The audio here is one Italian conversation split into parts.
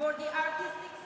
For the artistic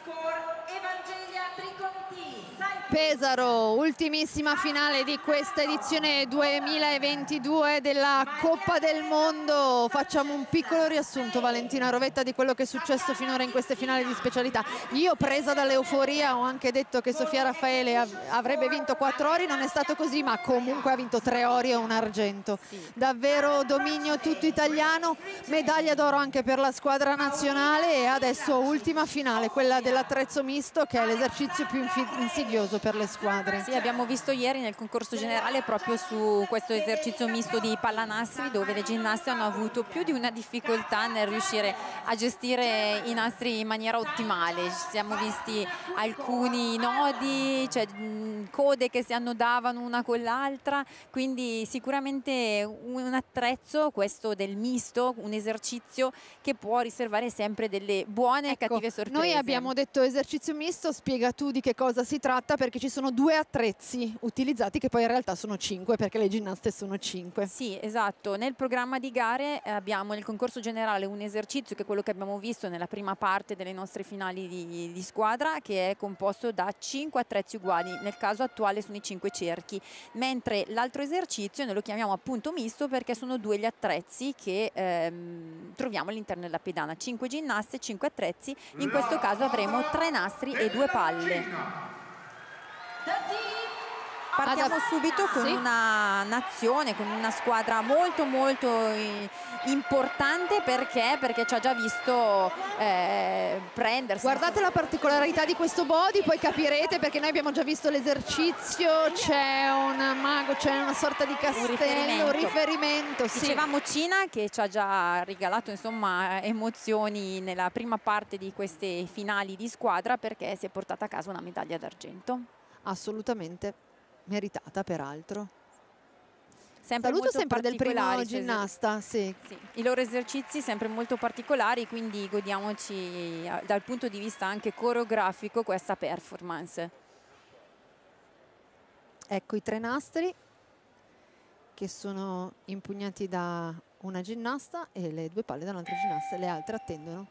Pesaro, ultimissima finale di questa edizione 2022 della Coppa del Mondo. Facciamo un piccolo riassunto, Valentina Rovetta, di quello che è successo finora in queste finali di specialità. Io presa dall'euforia ho anche detto che Sofia Raffaele av avrebbe vinto quattro ori, non è stato così, ma comunque ha vinto tre ori e un argento. Davvero dominio tutto italiano, medaglia d'oro anche per la squadra nazionale e adesso ultima finale, quella dell'attrezzo misto che è l'esercizio più insidioso per le squadre. Sì, abbiamo visto ieri nel concorso generale proprio su questo esercizio misto di pallanastri dove le ginnaste hanno avuto più di una difficoltà nel riuscire a gestire i nastri in maniera ottimale. Ci siamo visti alcuni nodi, cioè code che si annodavano una con l'altra, quindi sicuramente un attrezzo, questo del misto, un esercizio che può riservare sempre delle buone ecco, e cattive sorprese. Noi abbiamo detto esercizio misto, spiega tu di che cosa si tratta perché ci sono due attrezzi utilizzati che poi in realtà sono cinque perché le ginnaste sono cinque. Sì, esatto. Nel programma di gare eh, abbiamo nel concorso generale un esercizio che è quello che abbiamo visto nella prima parte delle nostre finali di, di squadra che è composto da cinque attrezzi uguali, nel caso attuale sono i cinque cerchi, mentre l'altro esercizio noi lo chiamiamo appunto misto perché sono due gli attrezzi che ehm, troviamo all'interno della pedana, cinque ginnaste, cinque attrezzi, in questo caso avremo tre nastri e due palle. Partiamo subito con sì. una nazione, con una squadra molto molto importante perché, perché ci ha già visto eh, prendersi. Guardate la particolarità di questo body, poi capirete perché noi abbiamo già visto l'esercizio, c'è un mago, c'è una sorta di castello, un riferimento. Un riferimento sì. Dicevamo Cina che ci ha già regalato insomma, emozioni nella prima parte di queste finali di squadra perché si è portata a casa una medaglia d'argento. Assolutamente meritata peraltro. Sempre Saluto sempre del primo ginnasta, sì. sì. I loro esercizi sempre molto particolari, quindi godiamoci eh, dal punto di vista anche coreografico questa performance. Ecco i tre nastri che sono impugnati da una ginnasta e le due palle da un'altra ginnasta, le altre attendono.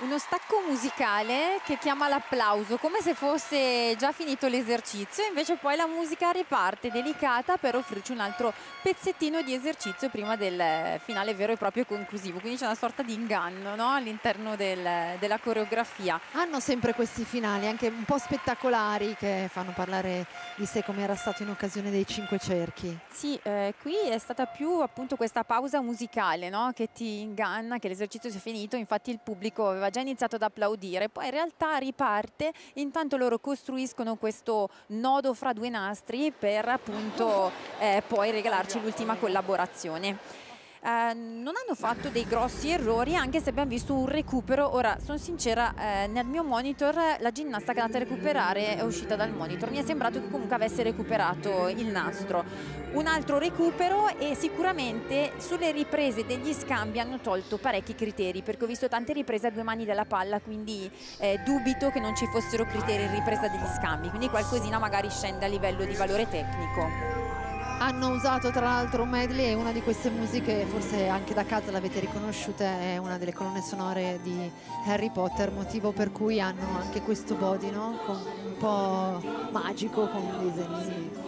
Uno stacco musicale che chiama l'applauso come se fosse già finito l'esercizio invece poi la musica riparte delicata per offrirci un altro pezzettino di esercizio prima del finale vero e proprio conclusivo quindi c'è una sorta di inganno no? all'interno del, della coreografia hanno sempre questi finali anche un po' spettacolari che fanno parlare di sé come era stato in occasione dei cinque cerchi sì eh, qui è stata più appunto questa pausa musicale no? che ti inganna che l'esercizio sia finito infatti il pubblico aveva aveva già iniziato ad applaudire, poi in realtà riparte, intanto loro costruiscono questo nodo fra due nastri per appunto eh, poi regalarci l'ultima collaborazione. Eh, non hanno fatto dei grossi errori anche se abbiamo visto un recupero. Ora sono sincera eh, nel mio monitor la ginnasta che è andata a recuperare è uscita dal monitor. Mi è sembrato che comunque avesse recuperato il nastro. Un altro recupero e sicuramente sulle riprese degli scambi hanno tolto parecchi criteri perché ho visto tante riprese a due mani della palla quindi eh, dubito che non ci fossero criteri in ripresa degli scambi. Quindi qualcosina magari scende a livello di valore tecnico hanno usato tra l'altro un medley e una di queste musiche forse anche da casa l'avete riconosciuta è una delle colonne sonore di Harry Potter motivo per cui hanno anche questo body no? un po' magico con disegni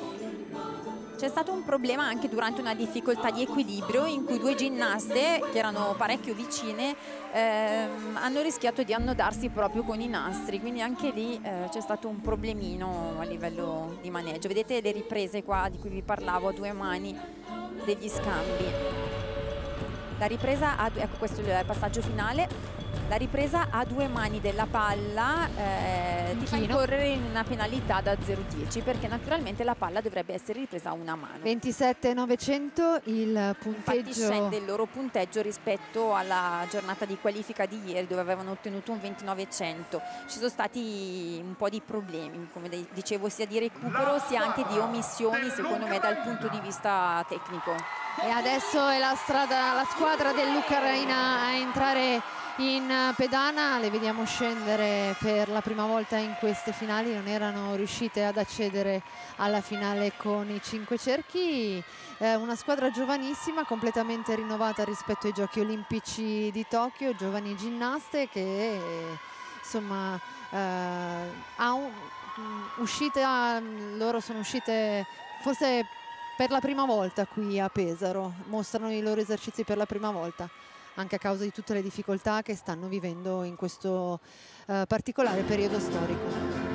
c'è stato un problema anche durante una difficoltà di equilibrio in cui due ginnaste, che erano parecchio vicine, ehm, hanno rischiato di annodarsi proprio con i nastri, quindi anche lì eh, c'è stato un problemino a livello di maneggio. Vedete le riprese qua di cui vi parlavo a due mani degli scambi. La ripresa, a, ecco questo è il passaggio finale, la ripresa a due mani della palla eh, ti fa incorrere in una penalità da 0-10 perché naturalmente la palla dovrebbe essere ripresa a una mano. 27-900 il punteggio. infatti scende il loro punteggio rispetto alla giornata di qualifica di ieri dove avevano ottenuto un 2900 ci sono stati un po' di problemi come dicevo sia di recupero sia anche di omissioni secondo me dal punto di vista tecnico e adesso è la, strada, la squadra dell'Ucraina a entrare in pedana. Le vediamo scendere per la prima volta in queste finali. Non erano riuscite ad accedere alla finale con i cinque cerchi. Eh, una squadra giovanissima completamente rinnovata rispetto ai giochi olimpici di Tokyo. Giovani ginnaste che insomma eh, ha un, mm, uscita loro sono uscite forse per la prima volta qui a Pesaro mostrano i loro esercizi per la prima volta anche a causa di tutte le difficoltà che stanno vivendo in questo eh, particolare periodo storico.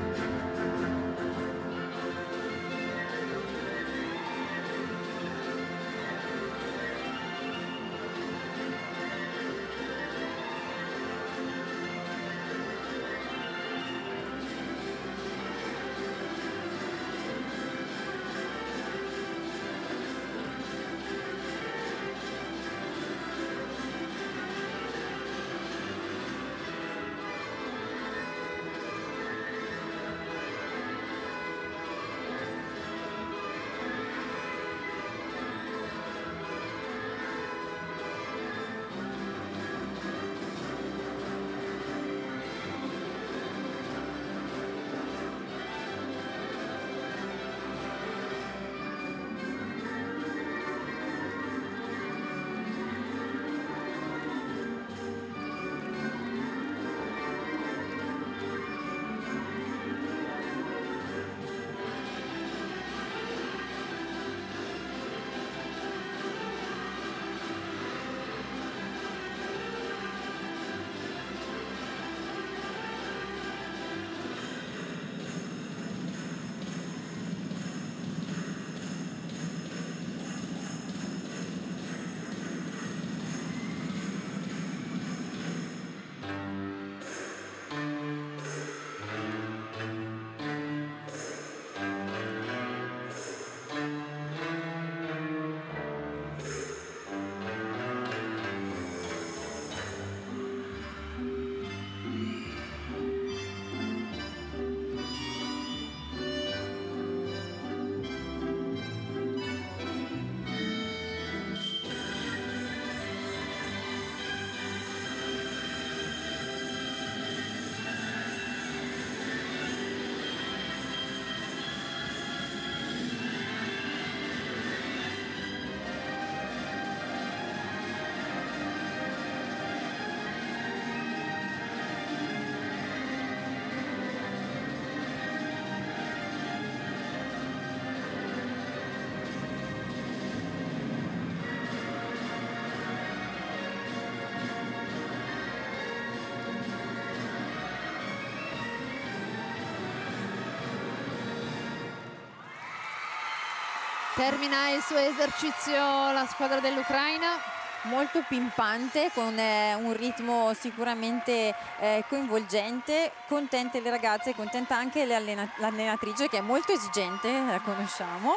Termina il suo esercizio la squadra dell'Ucraina. Molto pimpante con eh, un ritmo sicuramente eh, coinvolgente. Contente le ragazze contenta anche l'allenatrice che è molto esigente la conosciamo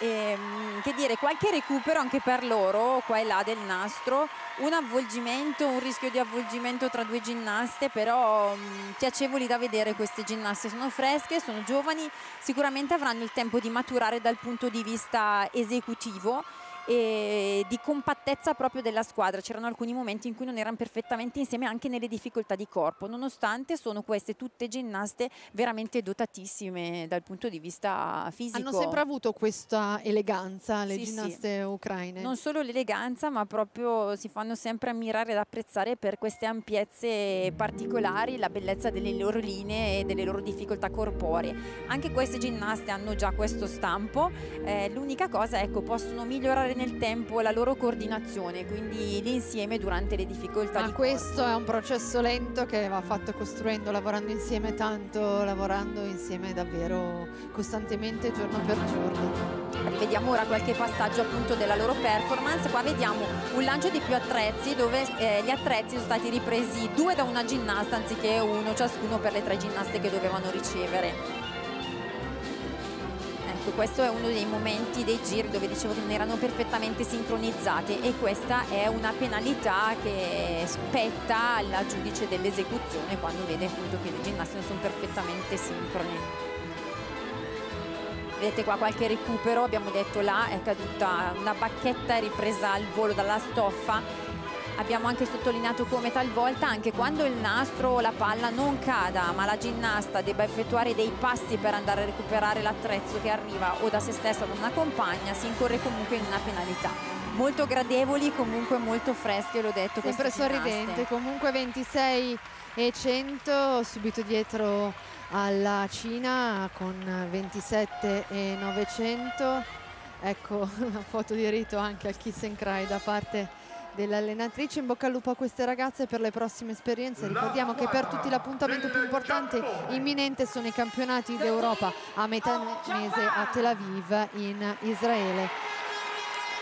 e, ehm, che dire, qualche recupero anche per loro, qua e là del nastro, un avvolgimento, un rischio di avvolgimento tra due ginnaste, però mh, mm, piacevoli da vedere queste ginnaste, sono fresche, sono giovani, sicuramente avranno il tempo di maturare dal punto di vista esecutivo e di compattezza proprio della squadra. C'erano alcuni momenti in cui non erano perfettamente insieme anche nelle difficoltà di corpo, nonostante sono queste tutte ginnaste veramente dotatissime dal punto di vista fisico. Hanno sempre avuto questa eleganza le sì, ginnaste sì. ucraine. Non solo l'eleganza, ma proprio si fanno sempre ammirare ed apprezzare per queste ampiezze particolari, la bellezza delle loro linee e delle loro difficoltà corporee. Anche queste ginnaste hanno già questo stampo, eh, l'unica cosa ecco possono migliorare nel tempo la loro coordinazione, quindi l'insieme durante le difficoltà. Ma questo corpo. è un processo lento che va fatto costruendo, lavorando insieme tanto, lavorando insieme davvero costantemente giorno per giorno. Vediamo ora qualche passaggio appunto della loro performance, qua vediamo un lancio di più attrezzi dove eh, gli attrezzi sono stati ripresi due da una ginnasta anziché uno ciascuno per le tre ginnaste che dovevano ricevere. Ecco, questo è uno dei momenti dei giri dove dicevo che non erano perfettamente sincronizzate e questa è una penalità che spetta alla giudice dell'esecuzione quando vede appunto che le ginnaste non sono perfettamente sincrone. Vedete qua qualche recupero, abbiamo detto là è caduta una bacchetta ripresa al volo dalla stoffa Abbiamo anche sottolineato come talvolta anche quando il nastro o la palla non cada ma la ginnasta debba effettuare dei passi per andare a recuperare l'attrezzo che arriva o da se stessa o da una compagna si incorre comunque in una penalità. Molto gradevoli, comunque molto fresche, l'ho detto. Sempre sorridente, comunque 26 e 100 subito dietro alla Cina con 27 e 900. Ecco la foto di rito anche al Kiss and Cry da parte dell'allenatrice. In bocca al lupo a queste ragazze per le prossime esperienze. Ricordiamo che per tutti l'appuntamento più importante imminente sono i campionati d'Europa a metà mese a Tel Aviv in Israele.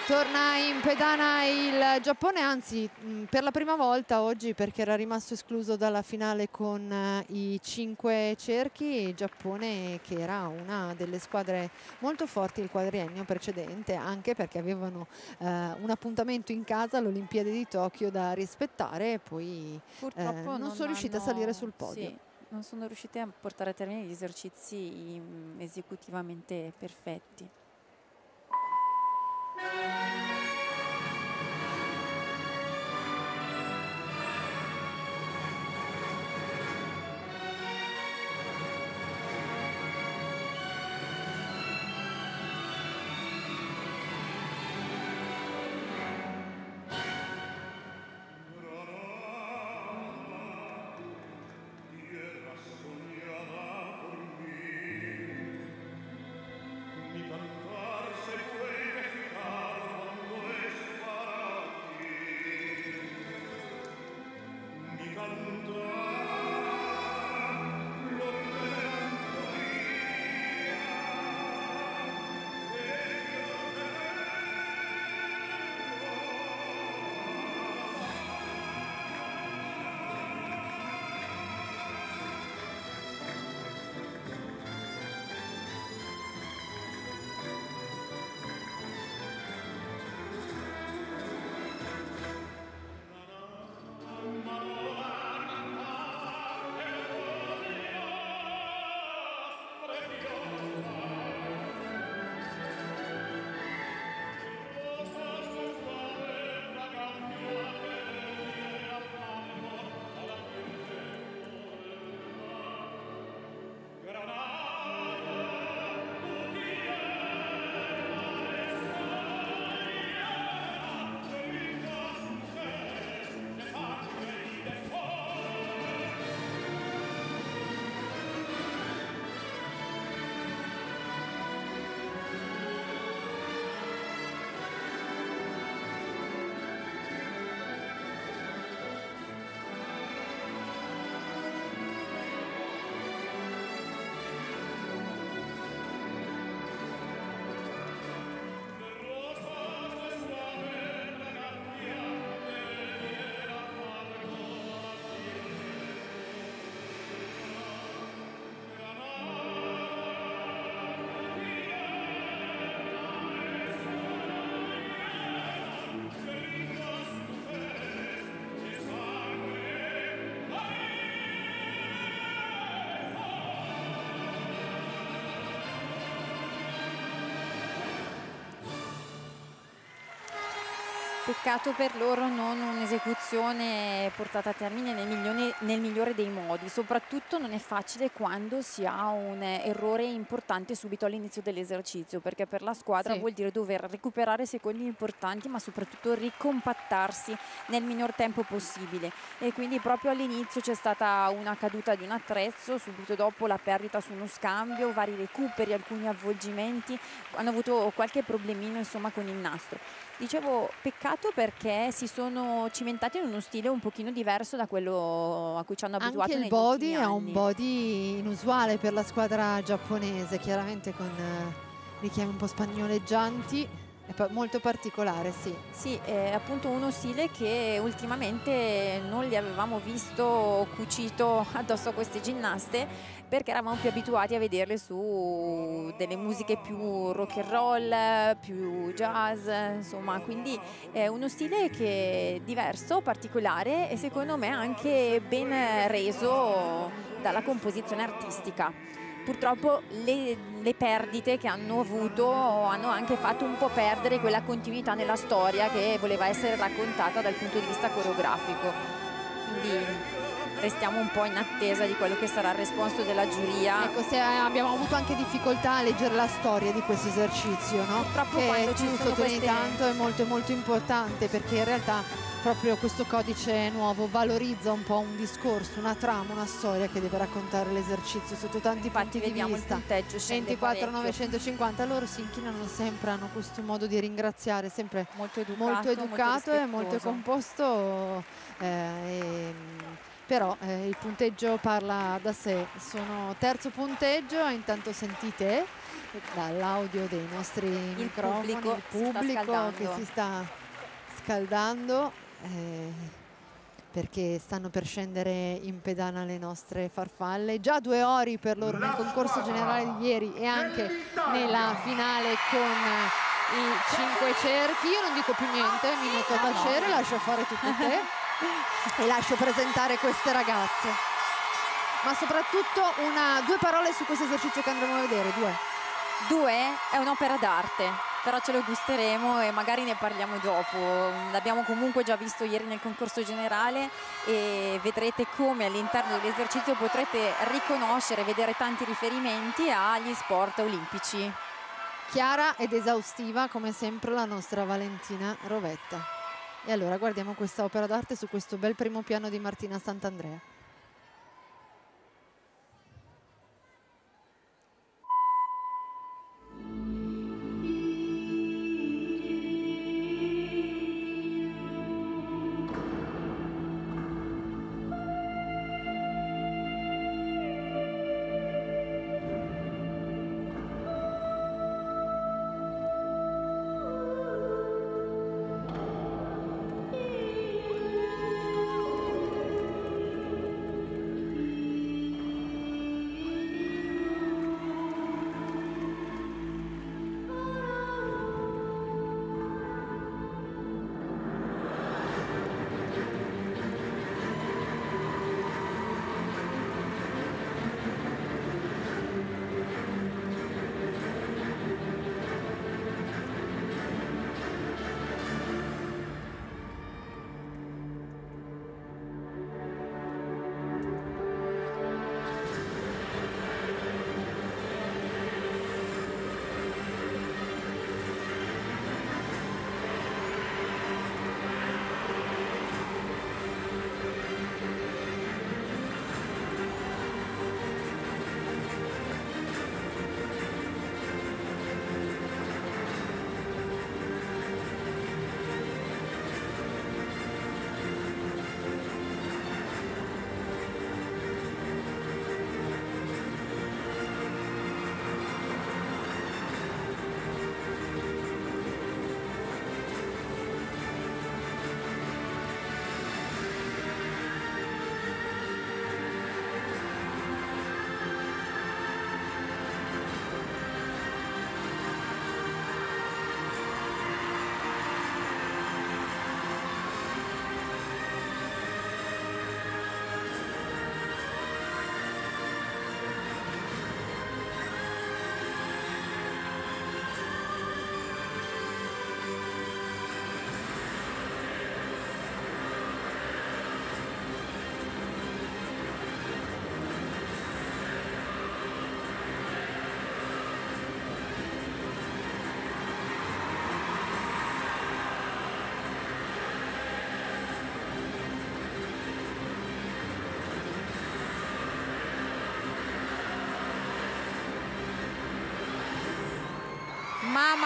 Torna in pedana il Giappone, anzi per la prima volta oggi perché era rimasto escluso dalla finale con eh, i cinque cerchi, il Giappone che era una delle squadre molto forti del quadriennio precedente, anche perché avevano eh, un appuntamento in casa all'Olimpiade di Tokyo da rispettare e poi eh, non, non, sono riuscite a salire sul podio. Sì, non sono riuscite a portare a termine gli esercizi mm, esecutivamente perfetti. Música Peccato per loro non un'esecuzione portata a termine nel, milione, nel, migliore dei modi, soprattutto non è facile quando si ha un errore importante subito all'inizio dell'esercizio, perché per la squadra sì. vuol dire dover recuperare secondi importanti, ma soprattutto ricompattarsi nel minor tempo possibile. E quindi proprio all'inizio c'è stata una caduta di un attrezzo, subito dopo la perdita su uno scambio, vari recuperi, alcuni avvolgimenti, hanno avuto qualche problemino insomma con il nastro. Dicevo peccato perché si sono cimentati in uno stile un pochino diverso da quello a cui ci hanno abituato Anche il body è un body inusuale per la squadra giapponese, chiaramente con eh, richiami un po' spagnoleggianti. È molto particolare, sì. Sì, è appunto uno stile che ultimamente non li avevamo visto cucito addosso a queste ginnaste perché eravamo più abituati a vederle su delle musiche più rock and roll, più jazz, insomma, quindi è uno stile che è diverso, particolare e secondo me anche ben reso dalla composizione artistica purtroppo le, le, perdite che hanno avuto hanno anche fatto un po' perdere quella continuità nella storia che voleva essere raccontata dal punto di vista coreografico. Quindi restiamo un po' in attesa di quello che sarà il risposto della giuria. Ecco, se abbiamo avuto anche difficoltà a leggere la storia di questo esercizio, no? Purtroppo che quando ci sono queste... tanto è molto molto importante perché in realtà proprio questo codice nuovo valorizza un po' un discorso, una trama, una storia che deve raccontare l'esercizio sotto tanti Infatti punti vediamo di vista. il punteggio 24 950 loro si inchinano sempre, hanno questo modo di ringraziare sempre molto educato, molto educato molto e molto composto eh, e, però eh, il punteggio parla da sé. Sono terzo punteggio intanto sentite dall'audio dei nostri il microfoni pubblico il pubblico si che si sta scaldando eh, perché stanno per scendere in pedana le nostre farfalle. Già due ori per loro nel concorso generale di ieri e anche nella finale con i cinque cerchi. Io non dico più niente, mi metto a tacere, lascio fare tutto te e lascio presentare queste ragazze. Ma soprattutto una, due parole su questo esercizio che andremo a vedere, due. Due è un'opera d'arte però ce lo gusteremo e magari ne parliamo dopo. L'abbiamo comunque già visto ieri nel concorso generale e vedrete come all'interno dell'esercizio potrete riconoscere, vedere tanti riferimenti agli sport olimpici. Chiara ed esaustiva come sempre la nostra Valentina Rovetta. E allora guardiamo questa opera d'arte su questo bel primo piano di Martina Sant'Andrea.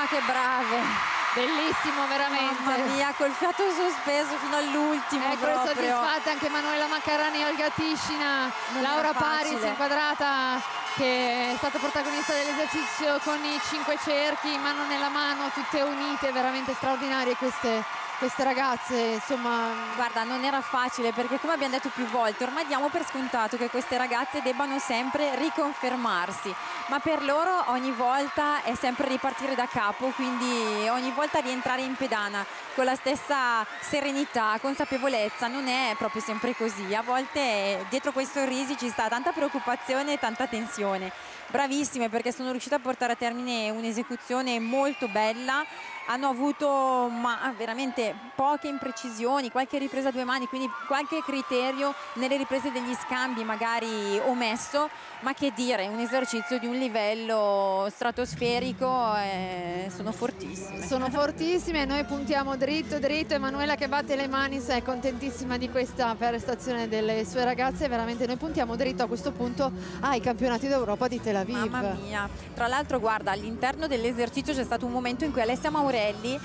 Mamma che brave! Bellissimo veramente. Mamma mia, col fiato sospeso fino all'ultimo Ecco, proprio. soddisfatte anche Manuela Maccarani, Olga Tiscina, Non Laura. Paris inquadrata che è stata protagonista dell'esercizio con i cinque cerchi, mano nella mano, tutte unite, veramente straordinarie queste, queste ragazze, insomma Guarda, non era facile perché come abbiamo detto più volte, ormai diamo per scontato che queste ragazze debbano sempre riconfermarsi, ma per loro ogni volta è sempre ripartire da capo, quindi ogni volta rientrare in pedana con la stessa serenità, consapevolezza, non è proprio sempre così, a volte dietro quei sorrisi ci sta tanta preoccupazione e tanta tensione. Bravissime perché sono riuscite a portare a termine un'esecuzione molto bella, hanno avuto ma veramente poche imprecisioni, qualche ripresa a due mani, quindi qualche criterio nelle riprese degli scambi magari omesso, ma che dire, un esercizio di un livello stratosferico, eh, sono fortissime. sono fortissime, noi puntiamo dritto dritto, Emanuela che batte le mani, è contentissima di questa prestazione delle sue ragazze, veramente noi puntiamo dritto a questo punto ai campionati d'Europa di Tel Aviv. Mamma mia, tra l'altro guarda all'interno dell'esercizio c'è stato un momento in cui Alessia Maurelli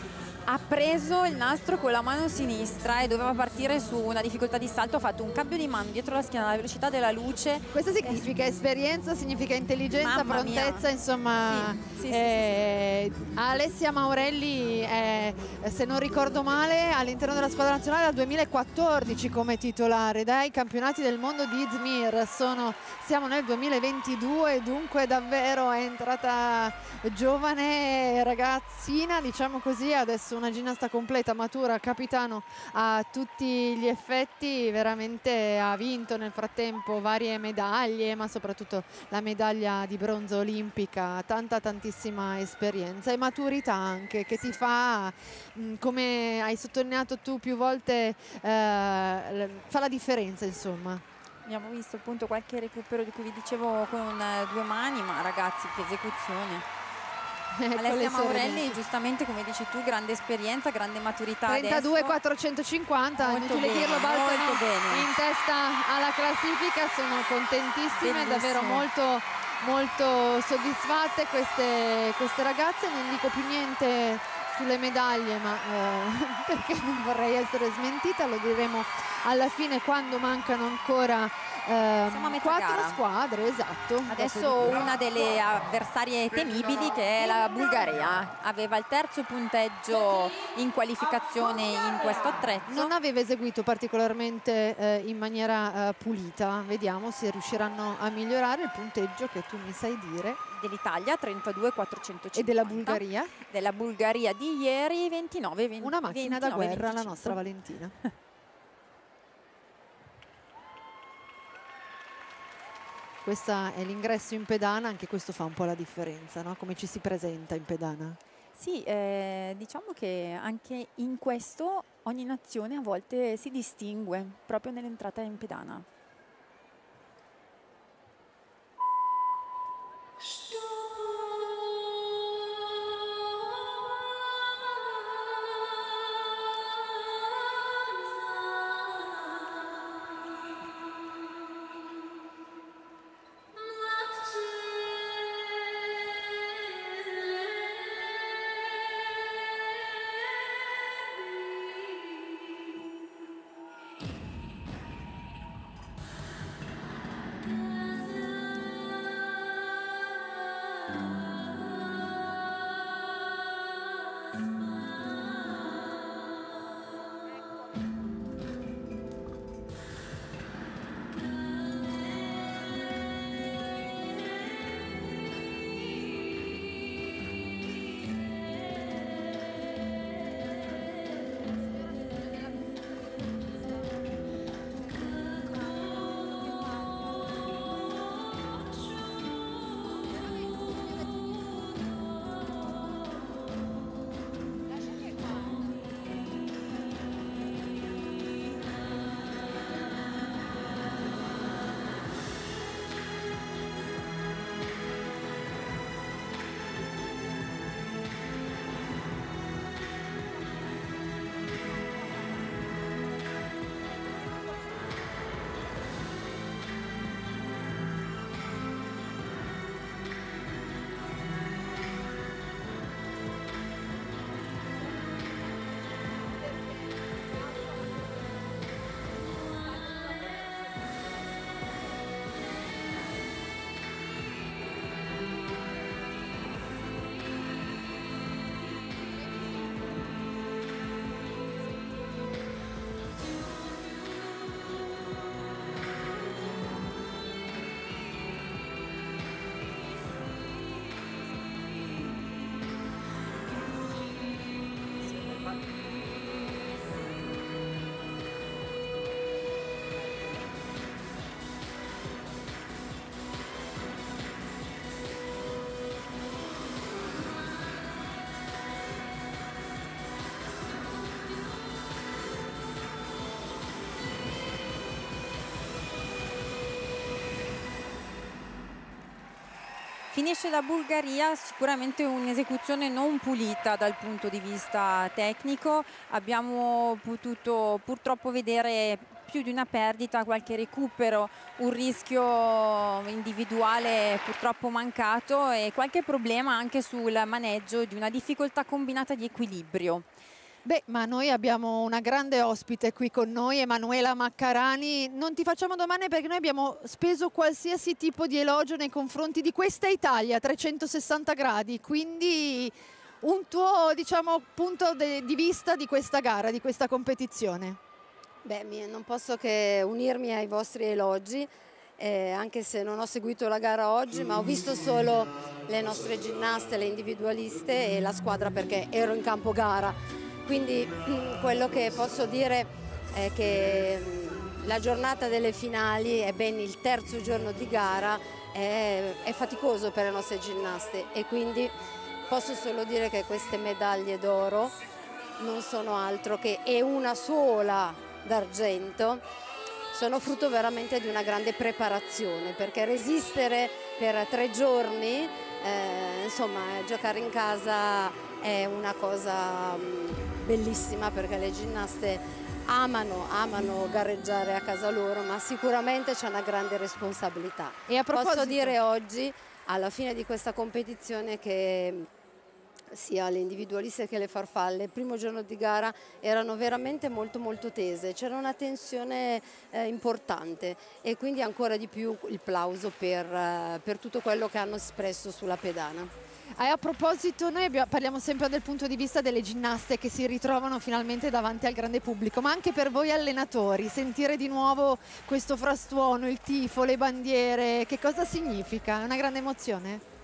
ha preso il nastro con la mano sinistra e doveva partire su una difficoltà di salto, ha fatto un cambio di mano dietro la schiena alla velocità della luce. Questo significa esperienza, significa intelligenza, Mamma mia. prontezza, insomma. Sì, sì, sì, eh, Alessia Maurelli è, se non ricordo male, all'interno della squadra nazionale dal 2014 come titolare dai campionati del mondo di Izmir. Sono, siamo nel 2022, dunque davvero è entrata giovane ragazzina, diciamo così, adesso una ginnasta completa, matura, capitano a tutti gli effetti, veramente ha vinto nel frattempo varie medaglie, ma soprattutto la medaglia di bronzo olimpica, tanta tantissima esperienza e maturità anche che ti fa, mh, come hai sottolineato tu più volte, eh, fa la differenza insomma. Abbiamo visto appunto qualche recupero di cui vi dicevo con eh, due mani, ma ragazzi che esecuzione. Ecco le Alessia. Maurelli giustamente come dici tu grande esperienza, grande maturità 32 adesso. 450 Molto inutile bene, dirlo bene. in testa alla classifica sono contentissime Bellissimo. davvero molto molto soddisfatte queste, queste ragazze non dico più niente sulle medaglie ma eh, perché non vorrei essere smentita lo diremo alla fine quando mancano ancora metà quattro gara. squadre esatto Adesso una delle avversarie temibili che è la Bulgaria. Aveva il terzo punteggio in qualificazione in questo attrezzo. non aveva eseguito particolarmente eh, in maniera eh, pulita. Vediamo se riusciranno a migliorare il punteggio che tu mi sai dire. dell'Italia 32 450 E della Bulgaria, della Bulgaria di ieri 29 20, una macchina da 29, guerra, la 25. nostra Valentina. Questa è l'ingresso in pedana, anche questo fa un po' la differenza, no? come ci si presenta in pedana. Sì, eh, diciamo che anche in questo ogni nazione a volte si distingue proprio nell'entrata in pedana. Finisce la Bulgaria, sicuramente un'esecuzione non pulita dal punto di vista tecnico, abbiamo potuto purtroppo vedere più di una perdita, qualche recupero, un rischio individuale purtroppo mancato e qualche problema anche sul maneggio di una difficoltà combinata di equilibrio. Beh, ma noi abbiamo una grande ospite qui con noi, Emanuela Maccarani. Non ti facciamo domande perché noi abbiamo speso qualsiasi tipo di elogio nei confronti di questa Italia a 360 gradi, quindi un tuo diciamo, punto di vista di questa gara, di questa competizione. Beh, non posso che unirmi ai vostri elogi, eh, anche se non ho seguito la gara oggi, ma ho visto solo le nostre ginnaste, le individualiste e la squadra perché ero in campo gara quindi quello che posso dire è che mm, la giornata delle finali è ben il terzo giorno di gara, è, è faticoso per le nostre ginnaste. E quindi posso solo dire che queste medaglie d'oro non sono altro che e una sola d'argento sono frutto veramente di una grande preparazione. Perché resistere per tre giorni eh, insomma giocare in casa è una cosa mm, bellissima perché le ginnaste amano, amano gareggiare a casa loro, ma sicuramente c'è una grande responsabilità. E a proposito... Posso dire oggi, alla fine di questa competizione, che sia le individualiste che le farfalle, il primo giorno di gara erano veramente molto molto tese, c'era una tensione eh, importante e quindi ancora di più il plauso per, eh, per tutto quello che hanno espresso sulla pedana. E a proposito, noi abbiamo, parliamo sempre dal punto di vista delle ginnaste che si ritrovano finalmente davanti al grande pubblico, ma anche per voi allenatori, sentire di nuovo questo frastuono, il tifo, le bandiere, che cosa significa? È una grande emozione?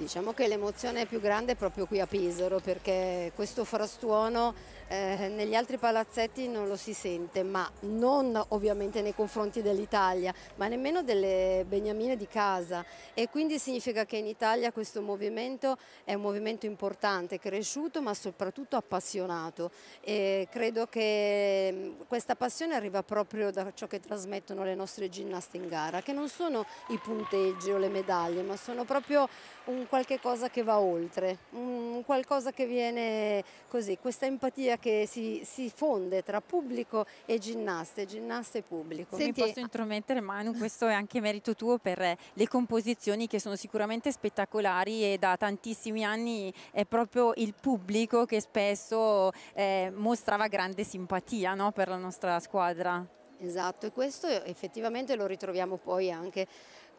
Diciamo che l'emozione più grande è proprio qui a Pesaro perché questo frastuono eh, negli altri palazzetti non lo si sente, ma non ovviamente nei confronti dell'Italia, ma nemmeno delle beniamine di casa. E quindi significa che in Italia questo movimento è un movimento importante, cresciuto ma soprattutto appassionato. E credo che mm, questa passione arriva proprio da ciò che trasmettono le nostre ginnaste in gara, che non sono i punteggi o le medaglie, ma sono proprio un qualche cosa che va oltre, un qualcosa che viene così, questa empatia che si, si fonde tra pubblico e ginnaste, ginnaste e pubblico. Senti, Mi posso intromettere Manu, questo è anche merito tuo per le composizioni che sono sicuramente spettacolari e da tantissimi anni è proprio il pubblico che spesso eh, mostrava grande simpatia no, per la nostra squadra. Esatto, e questo effettivamente lo ritroviamo poi anche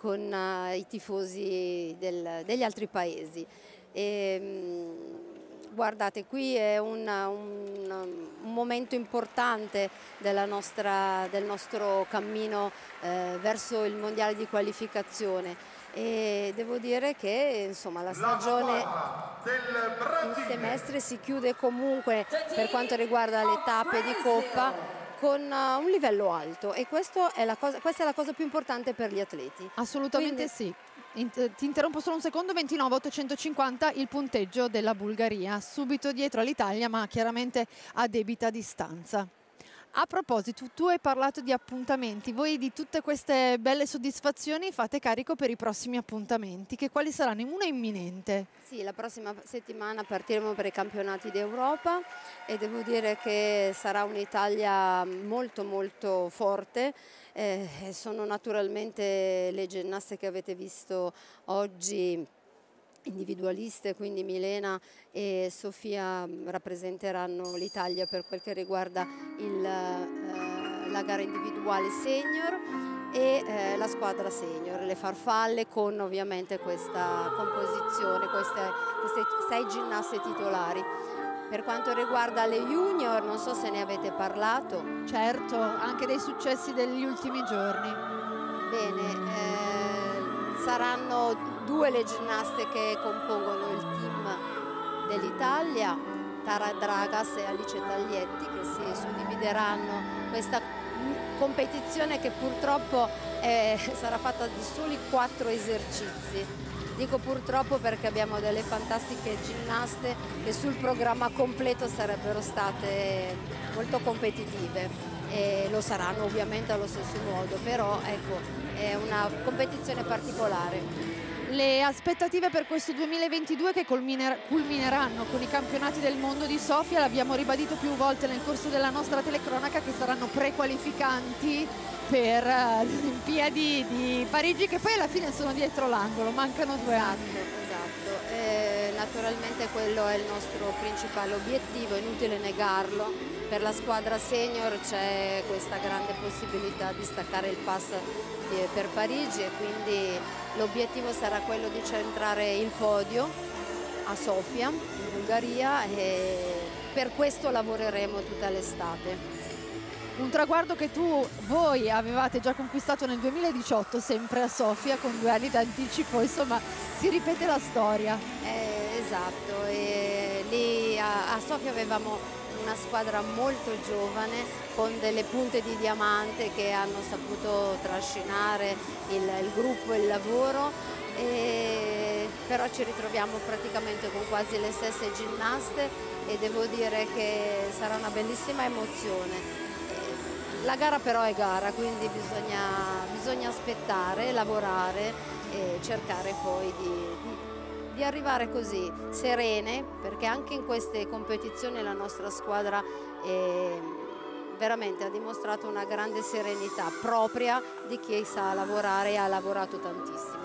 con uh, i tifosi del, degli altri paesi. E, mh, guardate, qui è una, un, un, momento importante nostra, del nostro cammino eh, verso il mondiale di qualificazione. E devo dire che insomma, la stagione in semestre si chiude comunque per quanto riguarda le tappe di Coppa con uh, un livello alto e è cosa, questa è la cosa più importante per gli atleti. Assolutamente Quindi, sì. Eh, ti interrompo solo un secondo, 29-850 il punteggio della Bulgaria, subito dietro all'Italia ma chiaramente a debita distanza. A proposito, tu hai parlato di appuntamenti, voi di tutte queste belle soddisfazioni fate carico per i prossimi appuntamenti, che quali saranno? Uno è imminente. Sì, la prossima settimana partiremo per i campionati d'Europa e devo dire che sarà un'Italia molto molto forte. Eh, sono naturalmente le ginnaste che avete visto oggi individualiste, quindi Milena e Sofia rappresenteranno l'Italia per quel che riguarda il, eh, la gara individuale senior e eh, la squadra senior, le farfalle con ovviamente questa composizione, queste, queste sei ginnaste titolari. Per quanto riguarda le junior, non so se ne avete parlato. Certo, anche dei successi degli ultimi giorni. Bene, eh, saranno due le ginnaste che compongono il team dell'Italia, Tara Dragas e Alice Taglietti che si suddivideranno questa competizione che purtroppo è, sarà fatta di soli quattro esercizi. Dico purtroppo perché abbiamo delle fantastiche ginnaste che sul programma completo sarebbero state molto competitive e lo saranno ovviamente allo stesso modo, però ecco, è una competizione particolare. le aspettative per questo 2022 che culmineranno con i campionati del mondo di Sofia, l'abbiamo ribadito più volte nel corso della nostra telecronaca che saranno prequalificanti per le Olimpiadi di Parigi che poi alla fine sono dietro l'angolo, mancano due esatto, anni. Esatto, eh, naturalmente quello è il nostro principale obiettivo, è inutile negarlo. Per la squadra senior c'è questa grande possibilità di staccare il pass eh, per Parigi e quindi l'obiettivo sarà quello di centrare il podio a Sofia, in Bulgaria e per questo lavoreremo tutta l'estate. Un traguardo che tu, voi avevate già conquistato nel 2018, sempre a Sofia, con due anni d'anticipo, insomma si ripete la storia. Eh, esatto, e lì a, a Sofia avevamo una squadra molto giovane con delle punte di diamante che hanno saputo trascinare il, il gruppo e il lavoro e però ci ritroviamo praticamente con quasi le stesse ginnaste e devo dire che sarà una bellissima emozione. La gara però è gara, quindi bisogna, bisogna aspettare, lavorare e cercare poi di, di, di, arrivare così serene, perché anche in queste competizioni la nostra squadra è, veramente ha dimostrato una grande serenità propria di chi sa lavorare e ha lavorato tantissimo.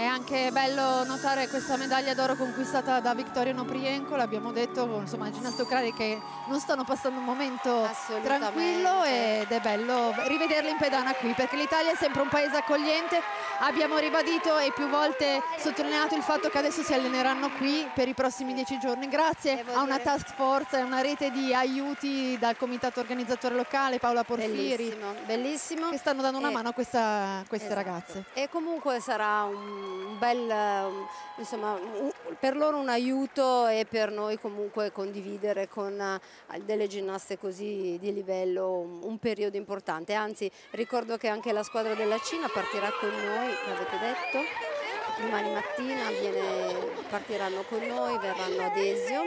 È anche bello notare questa medaglia d'oro conquistata da Vittorio Noprienko, l'abbiamo detto, insomma, ginnaste ucraine che non stanno passando un momento tranquillo ed è bello rivederle in pedana qui perché l'Italia è sempre un paese accogliente. Abbiamo ribadito e più volte sottolineato il fatto che adesso si alleneranno qui per i prossimi dieci giorni grazie a una task force e una rete di aiuti dal comitato organizzatore locale, Paola Porfiri, bellissimo, bellissimo. che stanno dando una e... mano a questa, queste esatto. ragazze. E comunque sarà un un bel, insomma, un, per loro un aiuto e per noi comunque condividere con uh, delle ginnaste così di livello un, periodo importante. Anzi, ricordo che anche la squadra della Cina partirà con noi, avete detto? Domani mattina viene, partiranno con noi, verranno ad Esio,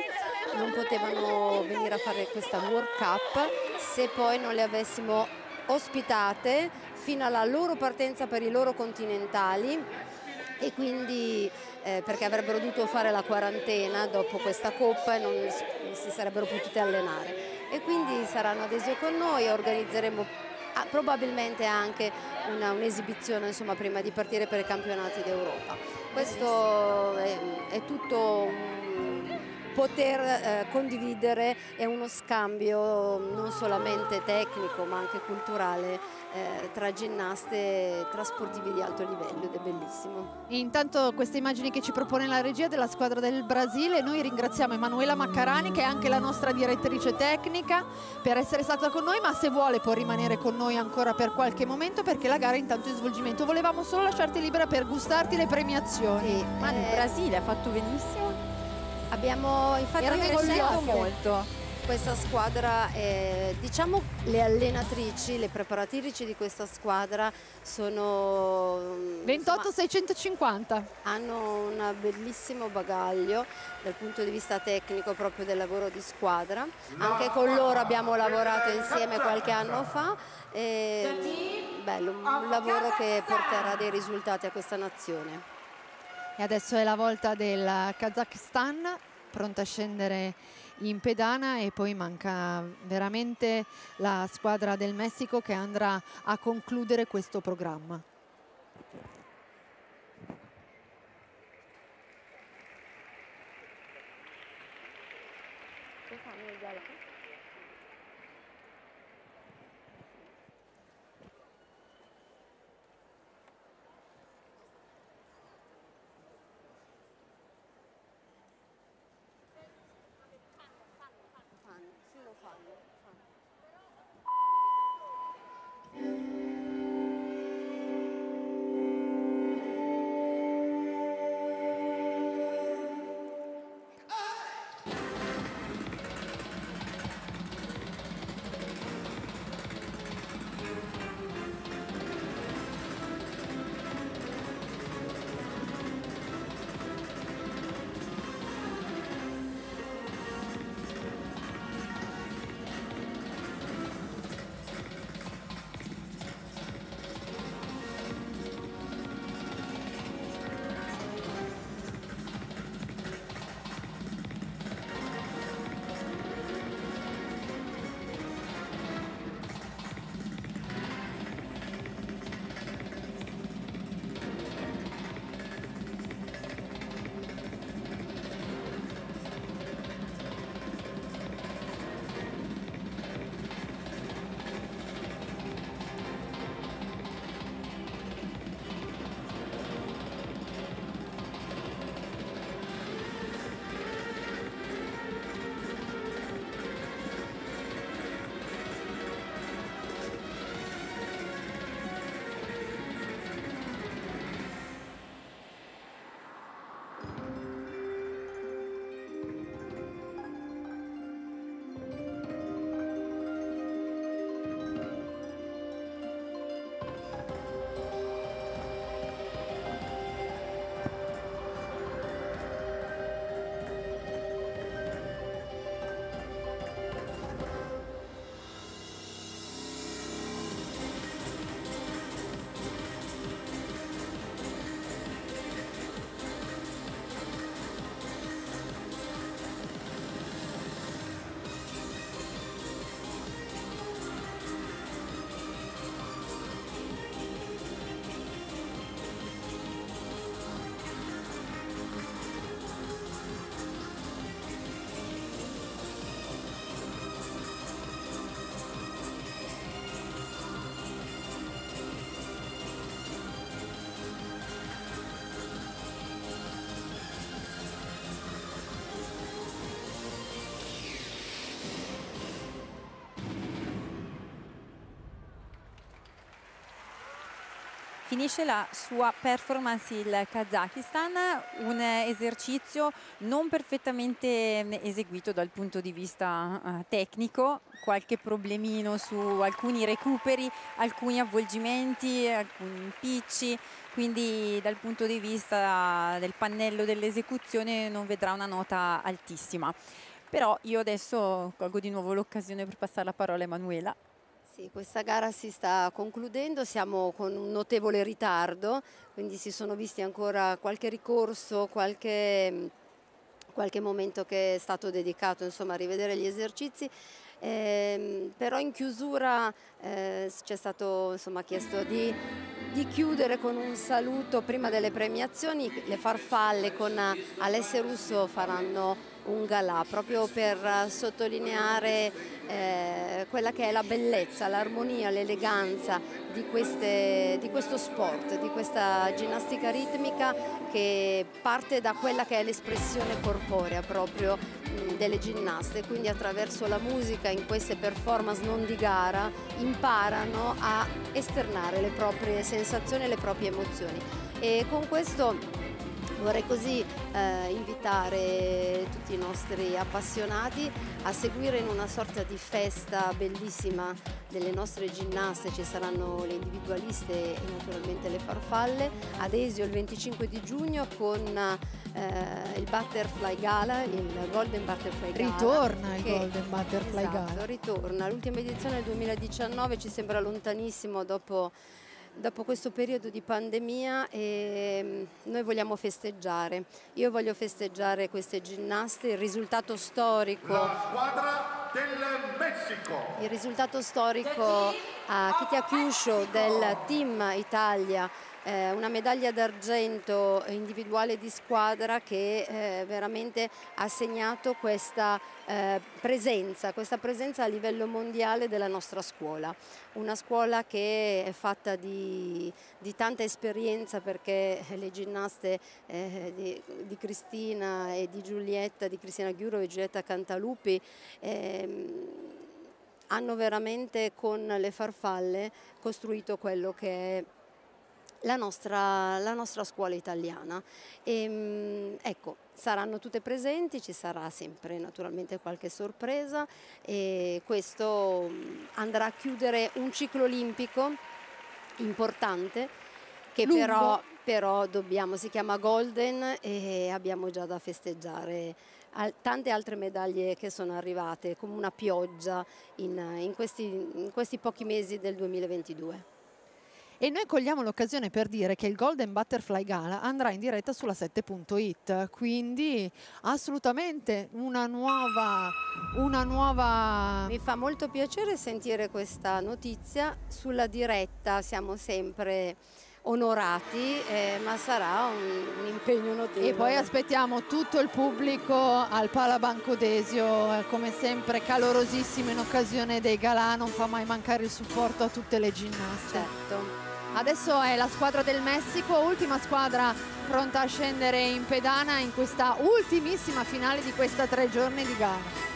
non potevano venire a fare questa World Cup se poi non le avessimo ospitate fino alla loro partenza per i loro continentali e quindi eh, perché avrebbero dovuto fare la quarantena dopo questa coppa e non si sarebbero potute allenare e quindi saranno adesio con noi, organizzeremo ah, probabilmente anche un'esibizione un prima di partire per i campionati d'Europa. Questo è, è tutto un poter eh, condividere è uno scambio non solamente tecnico ma anche culturale eh, tra ginnaste trasportivi di alto livello ed è bellissimo. E intanto queste immagini che ci propone la regia della squadra del Brasile, noi ringraziamo Emanuela Maccarani che è anche la nostra direttrice tecnica per essere stata con noi, ma se vuole può rimanere con noi ancora per qualche momento perché la gara è intanto in svolgimento. Volevamo solo lasciarti libera per gustarti le premiazioni. Sì, ma il eh, Brasile ha fatto benissimo. Abbiamo infatti cresciuto molto questa squadra, eh, diciamo le allenatrici, le preparatrici di questa squadra sono 28 650 hanno un bellissimo bagaglio dal punto di vista tecnico proprio del lavoro di squadra. Anche con loro abbiamo lavorato insieme qualche anno fa e bello, un lavoro che porterà dei risultati a questa nazione e adesso è la volta del Kazakhstan pronta a scendere in pedana e poi manca veramente la squadra del Messico che andrà a concludere questo programma. Finisce la sua performance il Kazakistan, un esercizio non perfettamente eseguito dal punto di vista uh, tecnico, qualche problemino su alcuni recuperi, alcuni avvolgimenti, alcuni impicci, quindi dal punto di vista del pannello dell'esecuzione non vedrà una nota altissima. Però io adesso colgo di nuovo l'occasione per passare la parola a Emanuela. Sì, questa gara si sta concludendo, siamo con un notevole ritardo, quindi si sono visti ancora qualche ricorso, qualche, qualche momento che è stato dedicato insomma, a rivedere gli esercizi. Eh, però in chiusura eh, ci è stato insomma, chiesto di, di, chiudere con un saluto prima delle premiazioni, le farfalle con Alessia Russo faranno un galà proprio per sottolineare eh, quella che è la bellezza, l'armonia, l'eleganza di, di, questo sport, di questa ginnastica ritmica che parte da quella che è l'espressione corporea proprio mh, delle ginnaste, quindi attraverso la musica in queste performance non di gara imparano a esternare le proprie sensazioni e le proprie emozioni. E con questo Vorrei così eh, invitare tutti i nostri appassionati a seguire in una sorta di festa bellissima delle nostre ginnaste, ci saranno le individualiste e naturalmente le farfalle, ad Esio il 25 di giugno con eh, il Butterfly Gala, il Golden Butterfly Gala. Ritorna il Golden Butterfly esatto, Gala. ritorna. L'ultima edizione del 2019 ci sembra lontanissimo dopo dopo questo periodo di pandemia e mm, noi vogliamo festeggiare. Io voglio festeggiare queste ginnaste, il risultato storico. La squadra del Messico. Il risultato storico a Kitia Chiuscio del Team Italia eh, una medaglia d'argento individuale di squadra che eh, veramente ha segnato questa eh, presenza, questa presenza a livello mondiale della nostra scuola. Una scuola che è fatta di, di tanta esperienza perché le ginnaste eh, di, di, Cristina e di Giulietta, di Cristina Ghiuro e Giulietta Cantalupi ehm, hanno veramente con le farfalle costruito quello che è la nostra, la nostra scuola italiana. E, ehm, ecco, saranno tutte presenti, ci sarà sempre naturalmente qualche sorpresa e questo mm, andrà a chiudere un ciclo olimpico importante che però, però, dobbiamo, si chiama Golden e abbiamo già da festeggiare tante altre medaglie che sono arrivate come una pioggia in, in, questi, in questi pochi mesi del 2022. E noi cogliamo l'occasione per dire che il Golden Butterfly Gala andrà in diretta sulla 7.it, quindi assolutamente una nuova, una nuova... Mi fa molto piacere sentire questa notizia, sulla diretta siamo sempre onorati, eh, ma sarà un, un, impegno notevole. E poi aspettiamo tutto il pubblico al Palabanco Desio, eh, come sempre calorosissimo in occasione dei galà, non fa mai mancare il supporto a tutte le ginnaste. Certo. Adesso è la squadra del Messico, ultima squadra pronta a scendere in pedana in questa ultimissima finale di questa tre giorni di gara.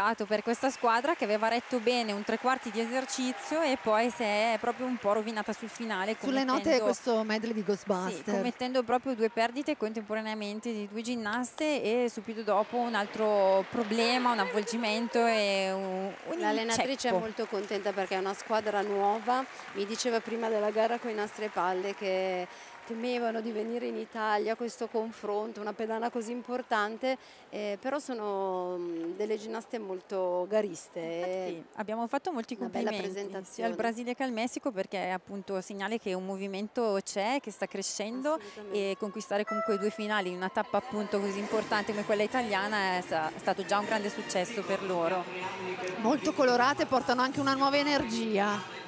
Peccato per questa squadra che aveva retto bene un tre quarti di esercizio e poi si è proprio un po' rovinata sul finale. Sulle note questo medley di Ghostbuster. Sì, commettendo proprio due perdite contemporaneamente di due ginnaste e subito dopo un altro problema, un avvolgimento e un, un L'allenatrice è molto contenta perché è una squadra nuova, mi diceva prima della gara con i nastri e palle che temevano di venire in Italia questo confronto, una pedana così importante, eh, però sono mh, delle ginnaste molto gariste. Infatti, abbiamo fatto molti complimenti sia al Brasile che al Messico perché è appunto segnale che un movimento c'è, che sta crescendo e conquistare comunque due finali in una tappa appunto così importante come quella italiana è stato già un grande successo per loro. Molto colorate, portano anche una nuova energia.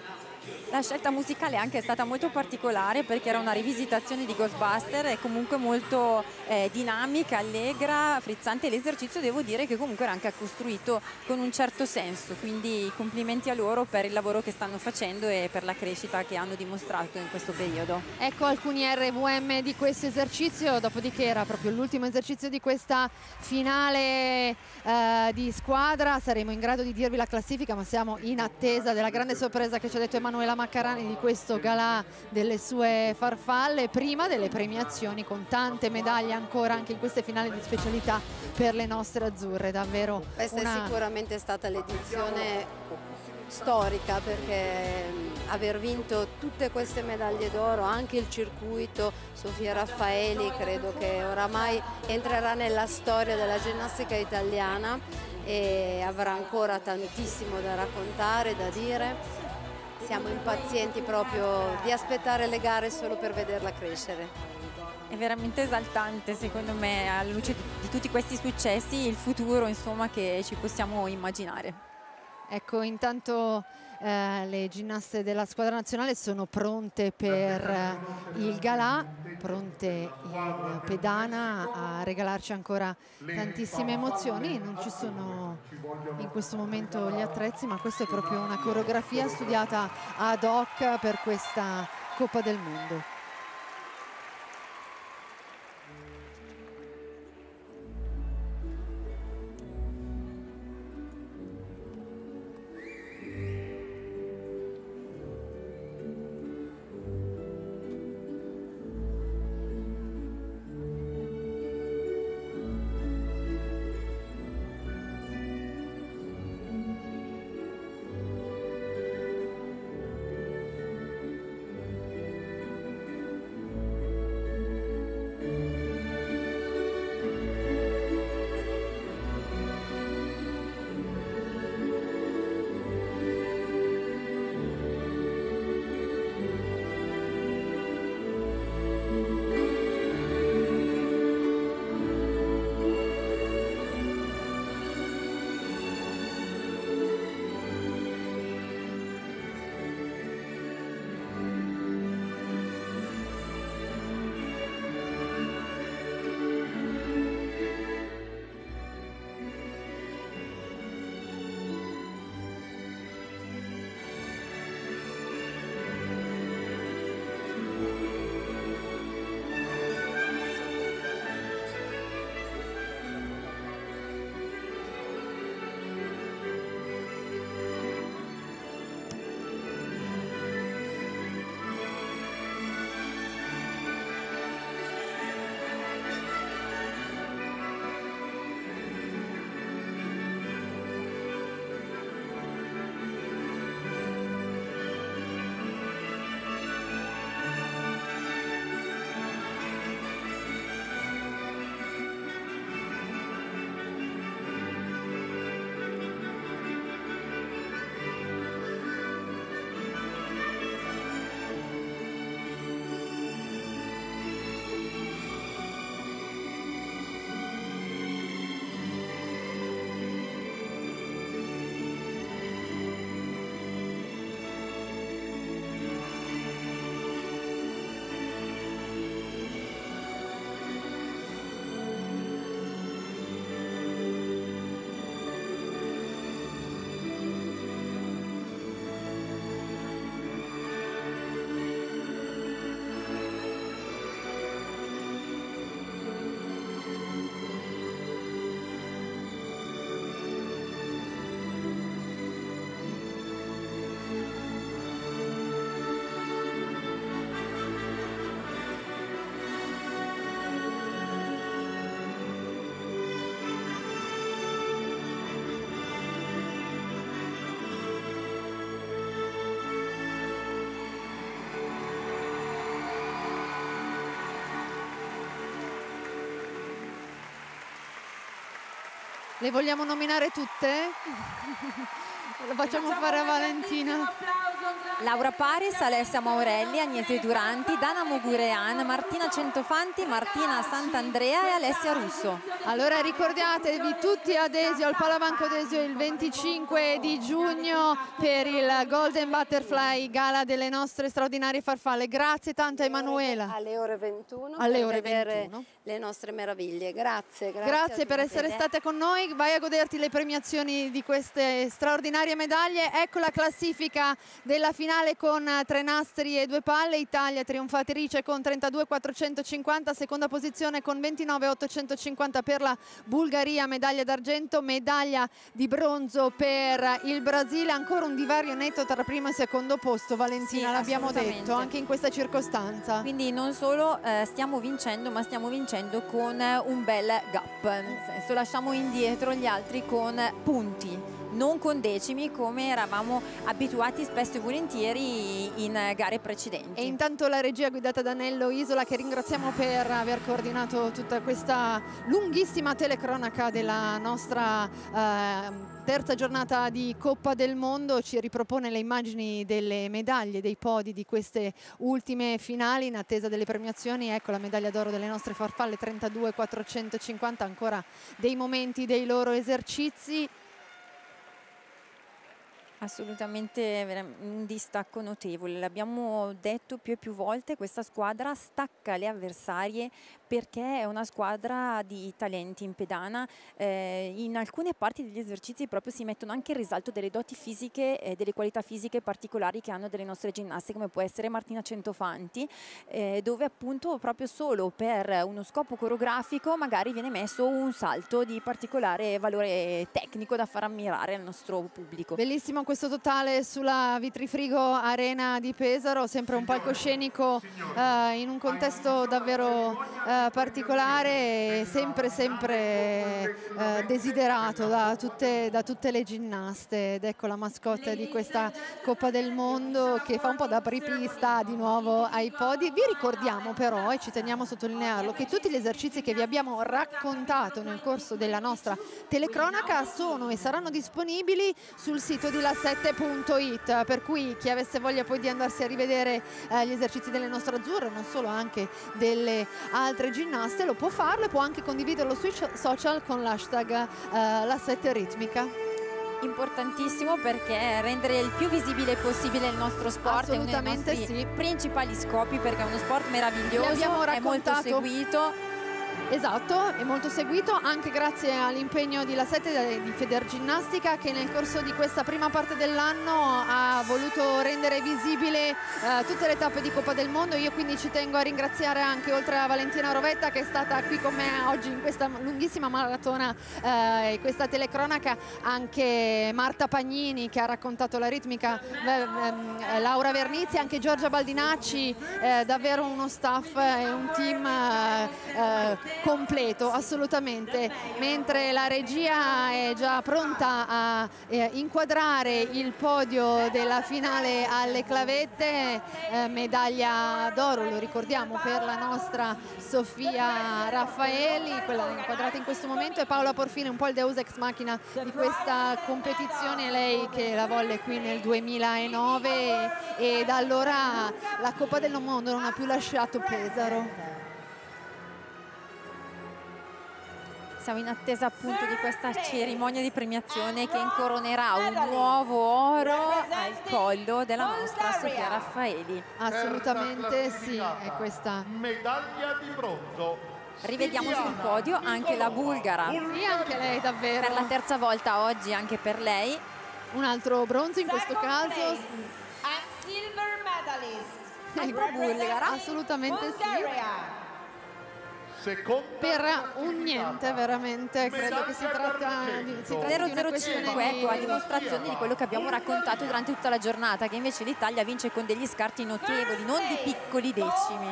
La scelta musicale è anche stata molto particolare perché era una rivisitazione di Ghostbuster e comunque molto eh, dinamica, allegra, frizzante. L'esercizio devo dire che comunque era anche costruito con un certo senso, quindi complimenti a loro per il lavoro che stanno facendo e per la crescita che hanno dimostrato in questo periodo. Ecco alcuni RVM di questo esercizio, dopodiché era proprio l'ultimo esercizio di questa finale eh, di squadra. Saremo in grado di dirvi la classifica, ma siamo in attesa della grande sorpresa che ci ha detto Emanuela Maccarani di questo galà delle sue farfalle, prima delle premiazioni con tante medaglie ancora anche in queste finali di specialità per le nostre azzurre. Davvero Questa una... è sicuramente stata l'edizione storica perché aver vinto tutte queste medaglie d'oro, anche il circuito, Sofia Raffaeli credo che oramai entrerà nella storia della ginnastica italiana e avrà ancora tantissimo da raccontare, da dire. Siamo impazienti proprio di aspettare le gare solo per vederla crescere. È veramente esaltante secondo me alla luce di, di tutti questi successi il futuro insomma che ci possiamo immaginare. Ecco, intanto eh, le ginnaste della squadra nazionale sono pronte per eh, il galà, pronte in pedana a regalarci ancora tantissime emozioni. Non ci sono in questo momento gli attrezzi, ma questa è proprio una coreografia studiata ad hoc per questa Coppa del Mondo. Le vogliamo nominare tutte? Lo facciamo fare a Valentina. Laura Paris, Alessia Maurelli, Agnese Duranti, Dana Mugurean, Martina Centofanti, Martina Sant'Andrea e Alessia Russo. Allora ricordatevi tutti ad Esio, al Palabanco d'Esio il 25 di giugno per il Golden Butterfly Gala delle nostre straordinarie farfalle. Grazie tanto Emanuela. Alle ore 21 Alle ore vedere 21. le nostre meraviglie. Grazie, grazie. Grazie per essere state con noi, vai a goderti le premiazioni di queste straordinarie medaglie. Ecco la classifica della finale con tre nastri e due palle. Italia trionfatrice con 32.450, seconda posizione con 29.850 per la Bulgaria, medaglia d'argento, medaglia di bronzo per il Brasile. Ancora un divario netto tra primo e secondo posto, Valentina, Sì, l'abbiamo detto, anche in questa circostanza. Quindi non solo eh, stiamo vincendo, ma stiamo vincendo con un bel gap, nel senso lasciamo indietro gli altri con punti. Non con decimi come eravamo abituati spesso e volentieri in gare precedenti. E intanto la regia guidata da Nello Isola che ringraziamo per aver coordinato tutta questa lunghissima telecronaca della nostra eh, terza giornata di Coppa del Mondo ci ripropone le immagini delle medaglie, dei podi di queste ultime finali in attesa delle premiazioni. Ecco la medaglia d'oro delle nostre farfalle 32-450, ancora dei momenti dei loro esercizi. Assolutamente un distacco notevole, l'abbiamo detto più e più volte, questa squadra stacca le avversarie perché è una squadra di talenti in pedana, eh, in alcune parti degli esercizi proprio si mettono anche in risalto delle doti fisiche e delle qualità fisiche particolari che hanno delle nostre ginnaste come può essere Martina Centofanti, eh, dove appunto proprio solo per uno scopo coreografico magari viene messo un salto di particolare valore tecnico da far ammirare al nostro pubblico. Bellissimo questo totale sulla Vitrifrigo Arena di Pesaro, sempre un palcoscenico eh, in un contesto davvero eh, particolare sempre sempre eh, desiderato da tutte, da tutte le ginnaste ed ecco la mascotte di questa Coppa del Mondo che fa un po' da apripista di nuovo ai podi. Vi ricordiamo però e ci teniamo a sottolinearlo che tutti gli esercizi che vi abbiamo raccontato nel corso della nostra telecronaca sono e saranno disponibili sul sito di la7.it per cui chi avesse voglia poi di andarsi a rivedere eh, gli esercizi delle nostre azzurre non solo anche delle altre ginnaste lo può farlo e può anche condividerlo sui so- social con l'hashtag eh, la 7 ritmica Importantissimo perché rendere il più visibile possibile il nostro sport è uno dei nostri sì. principali scopi perché è uno sport meraviglioso, è molto seguito. Esatto, è molto seguito anche grazie all'impegno di La 7 di Federginnastica che nel corso di questa prima parte dell'anno ha voluto rendere visibile eh, tutte le tappe di Coppa del Mondo. Io quindi ci tengo a ringraziare anche oltre a Valentina Rovetta che è stata qui con me oggi in questa lunghissima maratona eh, e questa telecronaca, anche Marta Pagnini che ha raccontato la ritmica, eh, Laura Vernizzi, anche Giorgia Baldinacci, eh, davvero uno staff e un team eh, eh, completo assolutamente. Mentre la regia è già pronta a eh, inquadrare il podio della finale alle clavette eh, medaglia d'oro lo ricordiamo per la nostra Sofia Raffaeli quella inquadrata in questo momento e Paola Porfini un po' il deus ex machina di questa competizione lei che la volle qui nel 2009 e, e da allora la Coppa del Mondo non ha più lasciato Pesaro Siamo in attesa appunto di questa cerimonia di premiazione che incoronerà un nuovo oro al collo della nostra Sofia Raffaeli. assolutamente sì è questa. Medaglia di bronzo. Rivediamo sul podio anche la bulgara. Sì anche lei davvero. Per la terza volta oggi anche per lei. un altro bronzo in questo caso. silver medalist. Ecco, bulgara. Assolutamente sì per un niente veramente credo che si tratta di, si tratti di una questione 005 ecco a di dimostrazione di quello che abbiamo raccontato durante tutta la giornata che invece l'Italia vince con degli scarti notevoli non di piccoli decimi.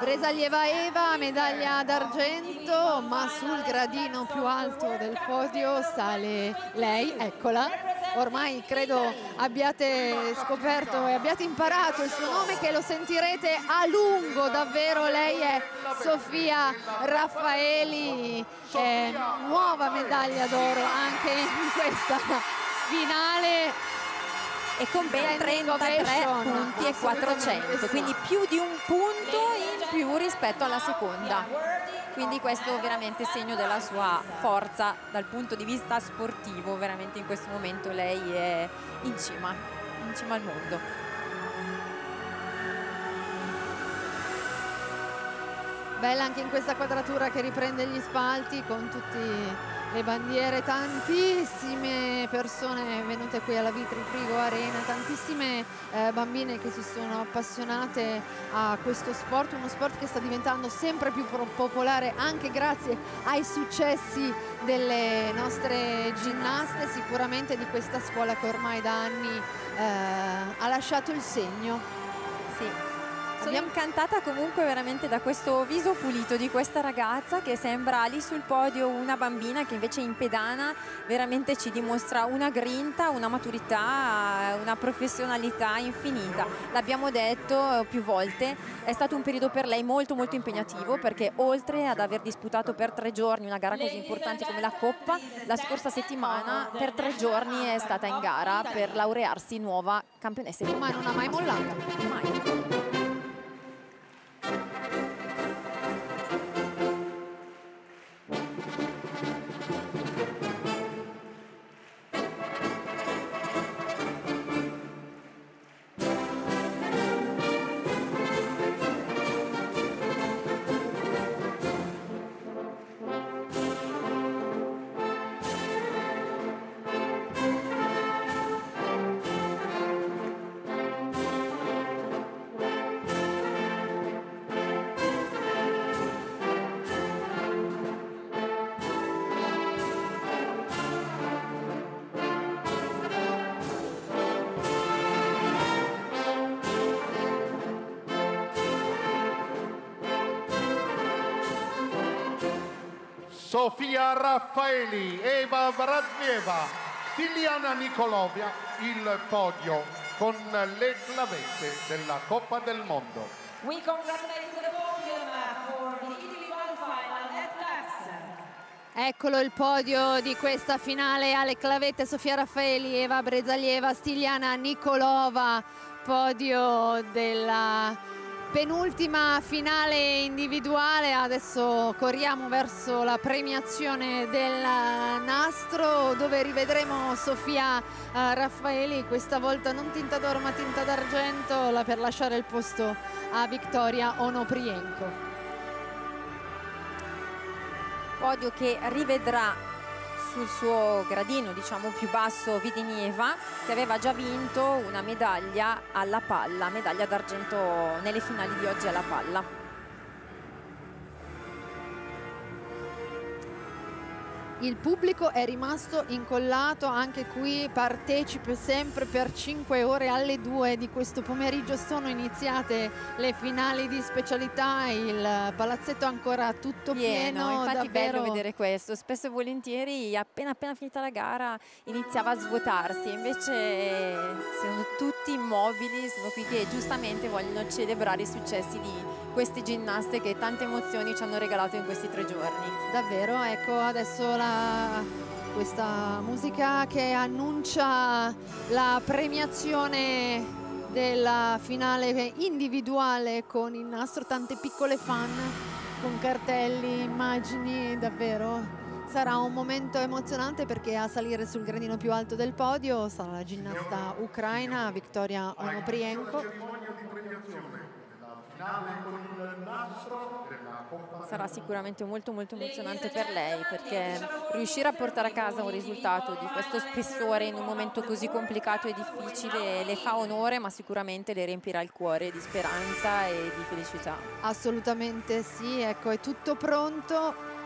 Bresalieva Eva medaglia d'argento ma sul gradino più alto del podio sale lei eccola. Ormai credo abbiate scoperto e abbiate imparato il suo nome che lo sentirete a lungo davvero. Lei è Sofia Raffaeli, eh, nuova medaglia d'oro anche in questa finale. E con ben 33 punti e 400 quindi più di un punto in più rispetto alla seconda. Quindi questo veramente segno della sua forza. Dal punto di vista sportivo veramente in questo momento lei è in cima in cima al mondo bella anche in questa quadratura che riprende gli spalti con tutti le bandiere, tantissime persone venute qui alla Vitri Frigo Arena, tantissime eh, bambine che si sono appassionate a questo sport, uno sport che sta diventando sempre più popolare anche grazie ai successi delle nostre ginnaste, sicuramente di questa scuola che ormai da anni eh, ha lasciato il segno. Sì, sono incantata comunque veramente da questo viso pulito di questa ragazza che sembra lì sul podio una bambina che invece in pedana veramente ci dimostra una grinta, una maturità, una professionalità infinita. L'abbiamo detto più volte, è stato un periodo per lei molto molto impegnativo perché oltre ad aver disputato per tre giorni una gara così importante come la Coppa, la scorsa settimana per tre giorni è stata in gara per laurearsi nuova campionessa. Ma non ha mai mollato. Mai. Sofia Raffaeli, Eva Braznieva, Stiliana Nicolovia, il podio con le clavette della Coppa del Mondo. We congratulate the podium for the individual final at last. Eccolo il podio di questa finale alle clavette Sofia Raffaeli, Eva Brezaglieva, Stiliana Nicolova, podio della penultima finale individuale adesso corriamo verso la premiazione del nastro dove rivedremo Sofia uh, Raffaeli. Questa volta non tinta d'oro ma tinta d'argento per lasciare il posto a Vittoria Onoprienko podio che rivedrà sul suo gradino diciamo più basso Vidinieva che aveva già vinto una medaglia alla palla, medaglia d'argento nelle finali di oggi alla palla. Il pubblico è rimasto incollato anche qui partecipe sempre per 5 ore alle 2 di questo pomeriggio. Sono iniziate le finali di specialità il palazzetto ancora tutto pieno, pieno infatti davvero... bello vedere questo. Spesso e volentieri appena appena finita la gara iniziava a svuotarsi. Invece sono tutti immobili sono qui che giustamente vogliono celebrare i successi di queste ginnaste che tante emozioni ci hanno regalato in questi tre giorni. Davvero ecco adesso la questa musica che annuncia la premiazione della finale individuale con il nastro tante piccole fan con cartelli, immagini, davvero sarà un momento emozionante perché a salire sul gradino più alto del podio sarà la ginnasta ucraina Viktoria Onoprienko Sarà sicuramente molto molto emozionante per lei perché riuscire a portare a casa un risultato di questo spessore in un momento così complicato e difficile le fa onore ma sicuramente le riempirà il cuore di speranza e di felicità. Assolutamente sì, ecco è tutto pronto.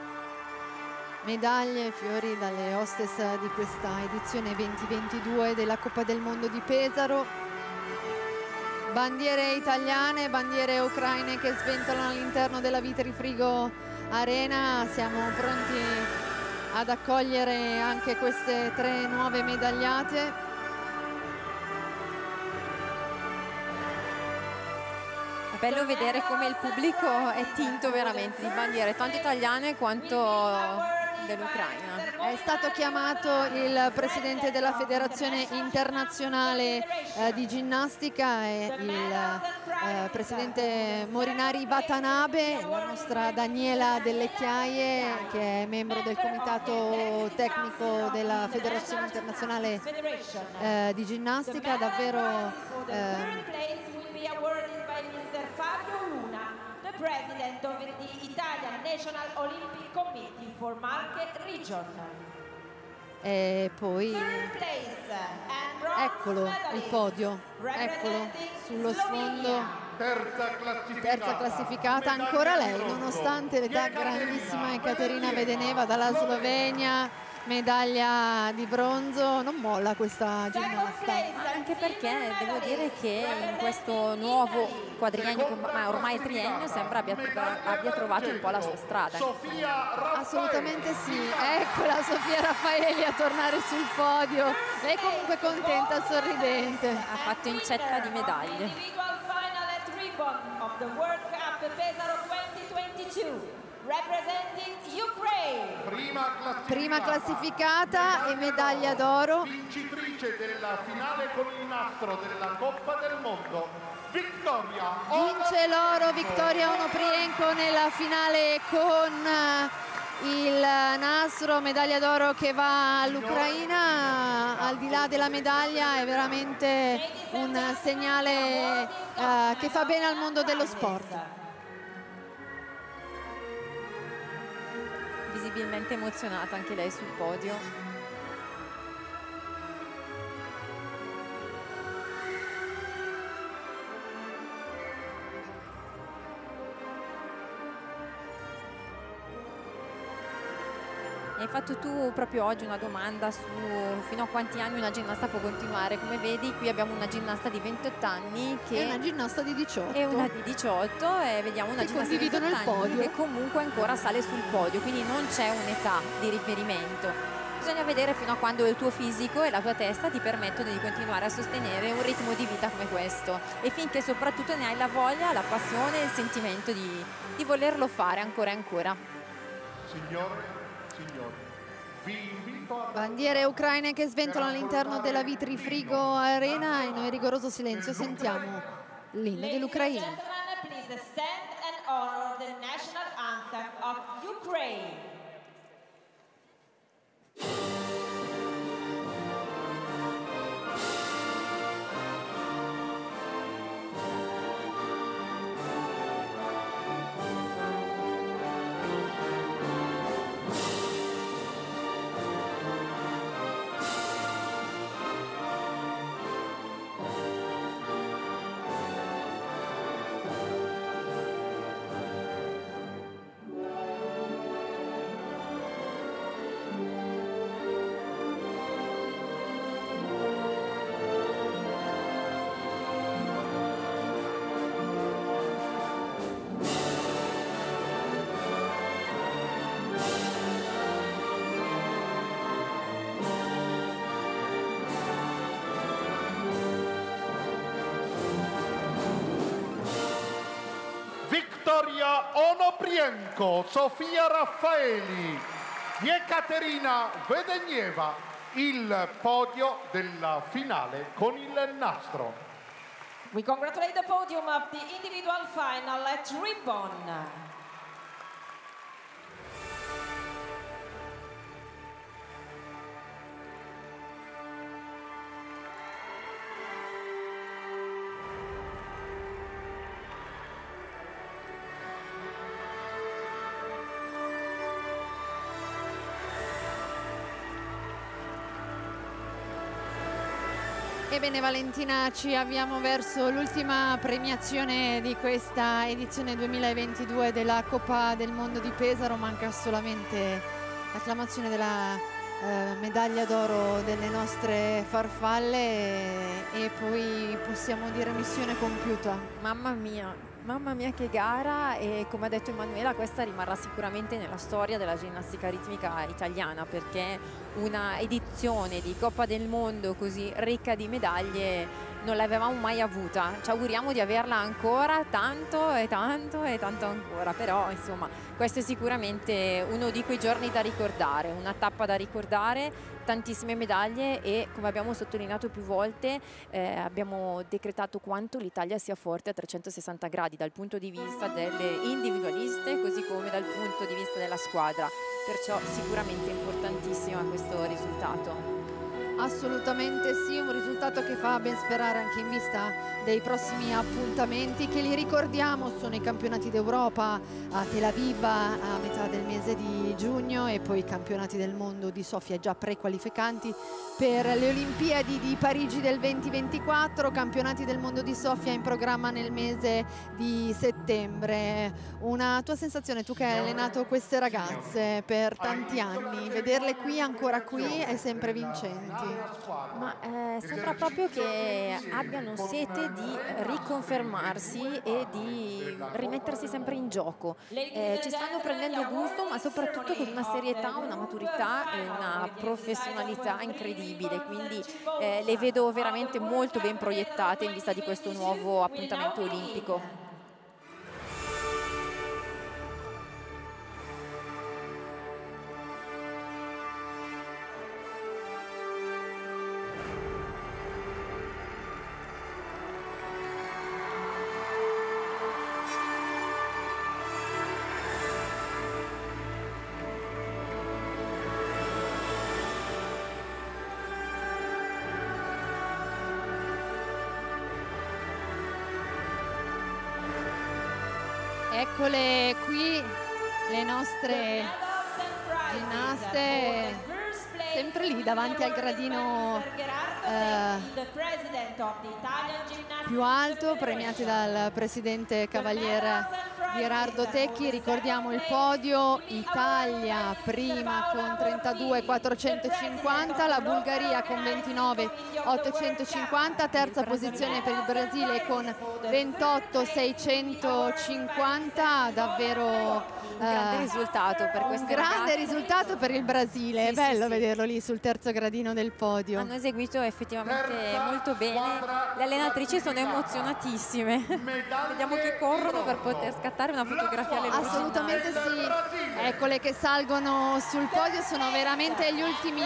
Medaglie e fiori dalle hostess di questa edizione 2022 della Coppa del Mondo di Pesaro bandiere italiane, bandiere ucraine che sventolano all'interno della Vitri Frigo Arena. Siamo pronti ad accogliere anche queste tre nuove medagliate. Bello vedere come il pubblico è tinto veramente di bandiere, tanto italiane quanto dell'Ucraina. È stato chiamato il presidente della federazione internazionale eh, di ginnastica e il eh, presidente Morinari Watanabe, la nostra Daniela Dellecchiaie che è membro del comitato tecnico della federazione internazionale eh, di ginnastica, davvero eh, President of the Italian National Olympic Committee for Marche Region. E poi eccolo il podio, eccolo sullo sfondo. Terza classificata. Terza classificata, ancora lei, nonostante l'età grandissima Caterina Vedeneva dalla Slovenia medaglia di bronzo, non molla questa ginnasta. Anche perché devo dire che in questo nuovo quadriennio, ma ormai triennio, sembra abbia, abbia trovato un po' la sua strada. Assolutamente sì, eccola Sofia Raffaeli a tornare sul podio, lei comunque contenta, sorridente. Ha fatto incetta di medaglie. Pesaro 2022 Prima classificata, Prima classificata e medaglia d'oro. Vincitrice della finale con il nastro della Coppa del Mondo, Vittoria Vince l'oro Vittoria Onoprienko nella finale con eh, il nastro, medaglia d'oro che va all'Ucraina. Al di là della medaglia è veramente un segnale eh, che fa bene al mondo dello sport. Visibilmente emozionata anche lei sul podio. Hai fatto tu proprio oggi una domanda su fino a quanti anni una ginnasta può continuare. Come vedi qui abbiamo una ginnasta di 28 anni che è una ginnasta di 18 e una di 18 e vediamo una che ginnasta di 28 il anni podio. che comunque ancora sale sul podio, quindi non c'è un'età di riferimento. Bisogna vedere fino a quando il tuo fisico e la tua testa ti permettono di continuare a sostenere un ritmo di vita come questo e finché soprattutto ne hai la voglia, la passione e il sentimento di, di volerlo fare ancora e ancora. Signore, Bandiere ucraine che sventolano all'interno della Vitri Frigo Arena e noi rigoroso silenzio sentiamo l'inno dell'Ucraina. Please stand Onoprienko, Sofia Raffaeli Ekaterina Vedenieva il podio della finale con il nastro. We congratulate the podium of the individual final at Ribbon. Ebbene Valentina, ci avviamo verso l'ultima premiazione di questa edizione 2022 della Coppa del Mondo di Pesaro, manca solamente l'acclamazione della eh, medaglia d'oro delle nostre farfalle e, e poi possiamo dire missione compiuta. Mamma mia, Mamma mia che gara! E come ha detto Emanuela questa rimarrà sicuramente nella storia della ginnastica ritmica italiana perché una edizione di Coppa del Mondo così ricca di medaglie non l'avevamo mai avuta, ci auguriamo di averla ancora tanto e tanto e tanto ancora, però insomma questo è sicuramente uno di quei giorni da ricordare, una tappa da ricordare, tantissime medaglie e come abbiamo sottolineato più volte eh, abbiamo decretato quanto l'Italia sia forte a 360 gradi dal punto di vista delle individualiste così come dal punto di vista della squadra, perciò sicuramente importantissimo questo risultato. Assolutamente sì, un risultato che fa ben sperare anche in vista dei prossimi appuntamenti che li ricordiamo sono i campionati d'Europa a Tel Aviv a metà del mese di giugno e poi i campionati del mondo di Sofia già prequalificanti per le Olimpiadi di Parigi del 2024, campionati del mondo di Sofia in programma nel mese di settembre. Una tua sensazione, tu che hai allenato queste ragazze per tanti anni, vederle qui ancora qui è sempre vincenti? Ma eh, sembra proprio che abbiano sete di riconfermarsi e di rimettersi sempre in gioco. Eh, ci stanno prendendo gusto, ma soprattutto con una serietà, una maturità e una professionalità incredibile. Quindi eh, le vedo veramente molto ben proiettate in vista di questo nuovo appuntamento olimpico. Davanti al gradino eh, più alto premiate dal presidente Cavaliere Gerardo Tecchi, ricordiamo il podio, Italia prima con 32 450, la Bulgaria con 29 850, terza posizione per il Brasile con 28 650, davvero un grande eh, risultato per questo grande risultato per il Brasile, sì, è bello sì, vederlo lì sul terzo gradino del podio. Hanno eseguito effettivamente molto bene, le allenatrici sono emozionatissime, vediamo che corrono per poter scattare una fotografia alle luci. Assolutamente sì, eccole che salgono sul podio, sono veramente gli ultimi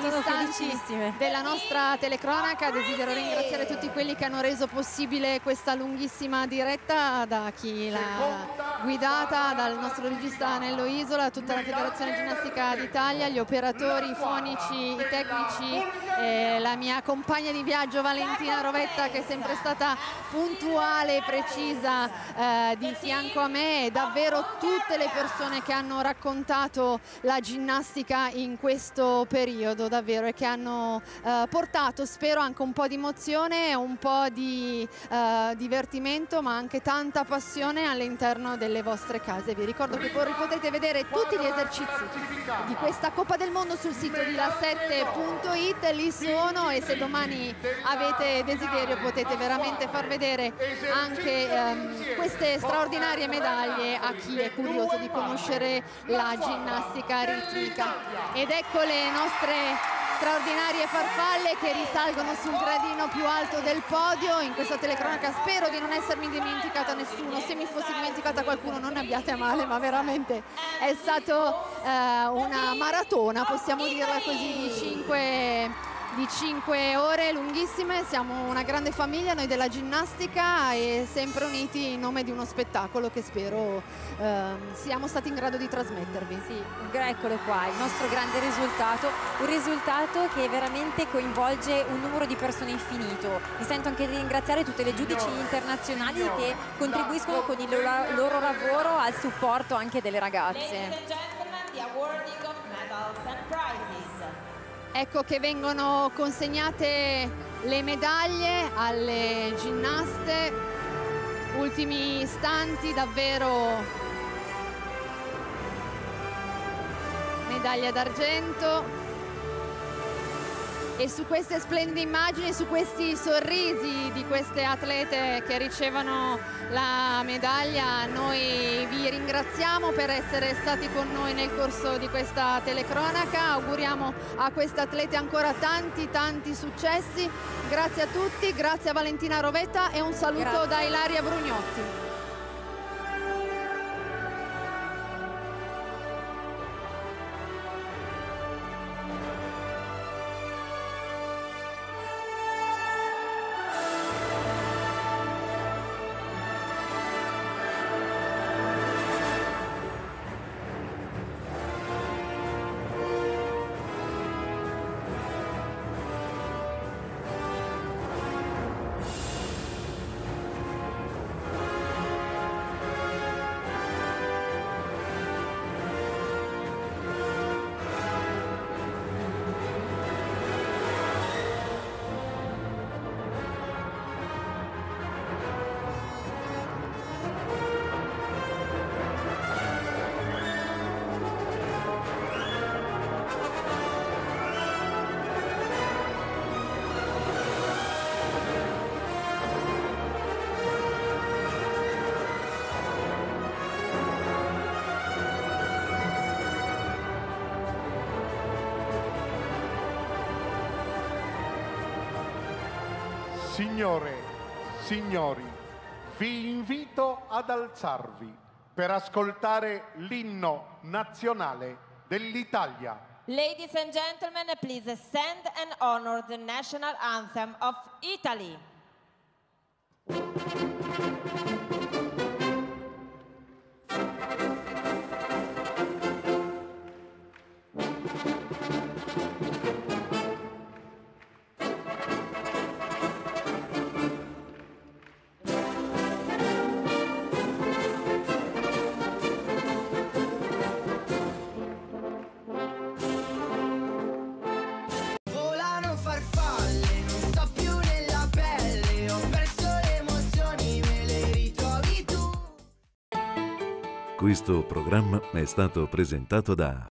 istanti della nostra telecronaca. Desidero ringraziare tutti quelli che hanno reso possibile questa lunghissima diretta, da chi l'ha guidata, dal nostro regista Nello Isola, tutta la Federazione Ginnastica d'Italia, gli operatori, i fonici, i tecnici, eh, la mia compagna di viaggio Valentina Rovetta che è sempre stata puntuale e precisa eh, di fianco a me e davvero tutte le persone che hanno raccontato la ginnastica in questo periodo davvero e che hanno eh, portato spero anche un po' di emozione, un po' di eh, divertimento ma anche tanta passione all'interno delle vostre case. Vi ricordo che poi potete vedere tutti gli esercizi di questa Coppa del Mondo sul sito di la7.it, lì sono e se domani avete desiderio potete veramente far vedere anche ehm, queste straordinarie medaglie a chi è curioso di conoscere la ginnastica ritmica. Ed ecco le nostre straordinarie farfalle che risalgono sul gradino più alto del podio. In questa telecronaca spero di non essermi dimenticata nessuno. Se mi fossi dimenticata qualcuno non ne abbiate male ma veramente è stato eh, una maratona possiamo dirla così di 5 di 5 ore lunghissime, siamo una grande famiglia noi della ginnastica e sempre uniti in nome di uno spettacolo che spero eh, siamo stati in grado di trasmettervi. Sì, eccolo qua, il nostro grande risultato, un risultato che veramente coinvolge un numero di persone infinito. Mi sento anche di ringraziare tutte le giudici internazionali che contribuiscono con il loro, loro lavoro al supporto anche delle ragazze. Ecco che vengono consegnate le medaglie alle ginnaste, ultimi istanti davvero medaglia d'argento e su queste splendide immagini, su questi sorrisi di queste atlete che ricevono la medaglia, noi vi ringraziamo per essere stati con noi nel corso di questa telecronaca, auguriamo a queste atlete ancora tanti tanti successi, grazie a tutti, grazie a Valentina Rovetta e un saluto Grazie. da Ilaria Brugnotti. Signore, signori, vi invito ad alzarvi per ascoltare l'inno nazionale dell'Italia. Ladies and gentlemen, please stand and honor the national anthem of Italy. Questo programma è stato presentato da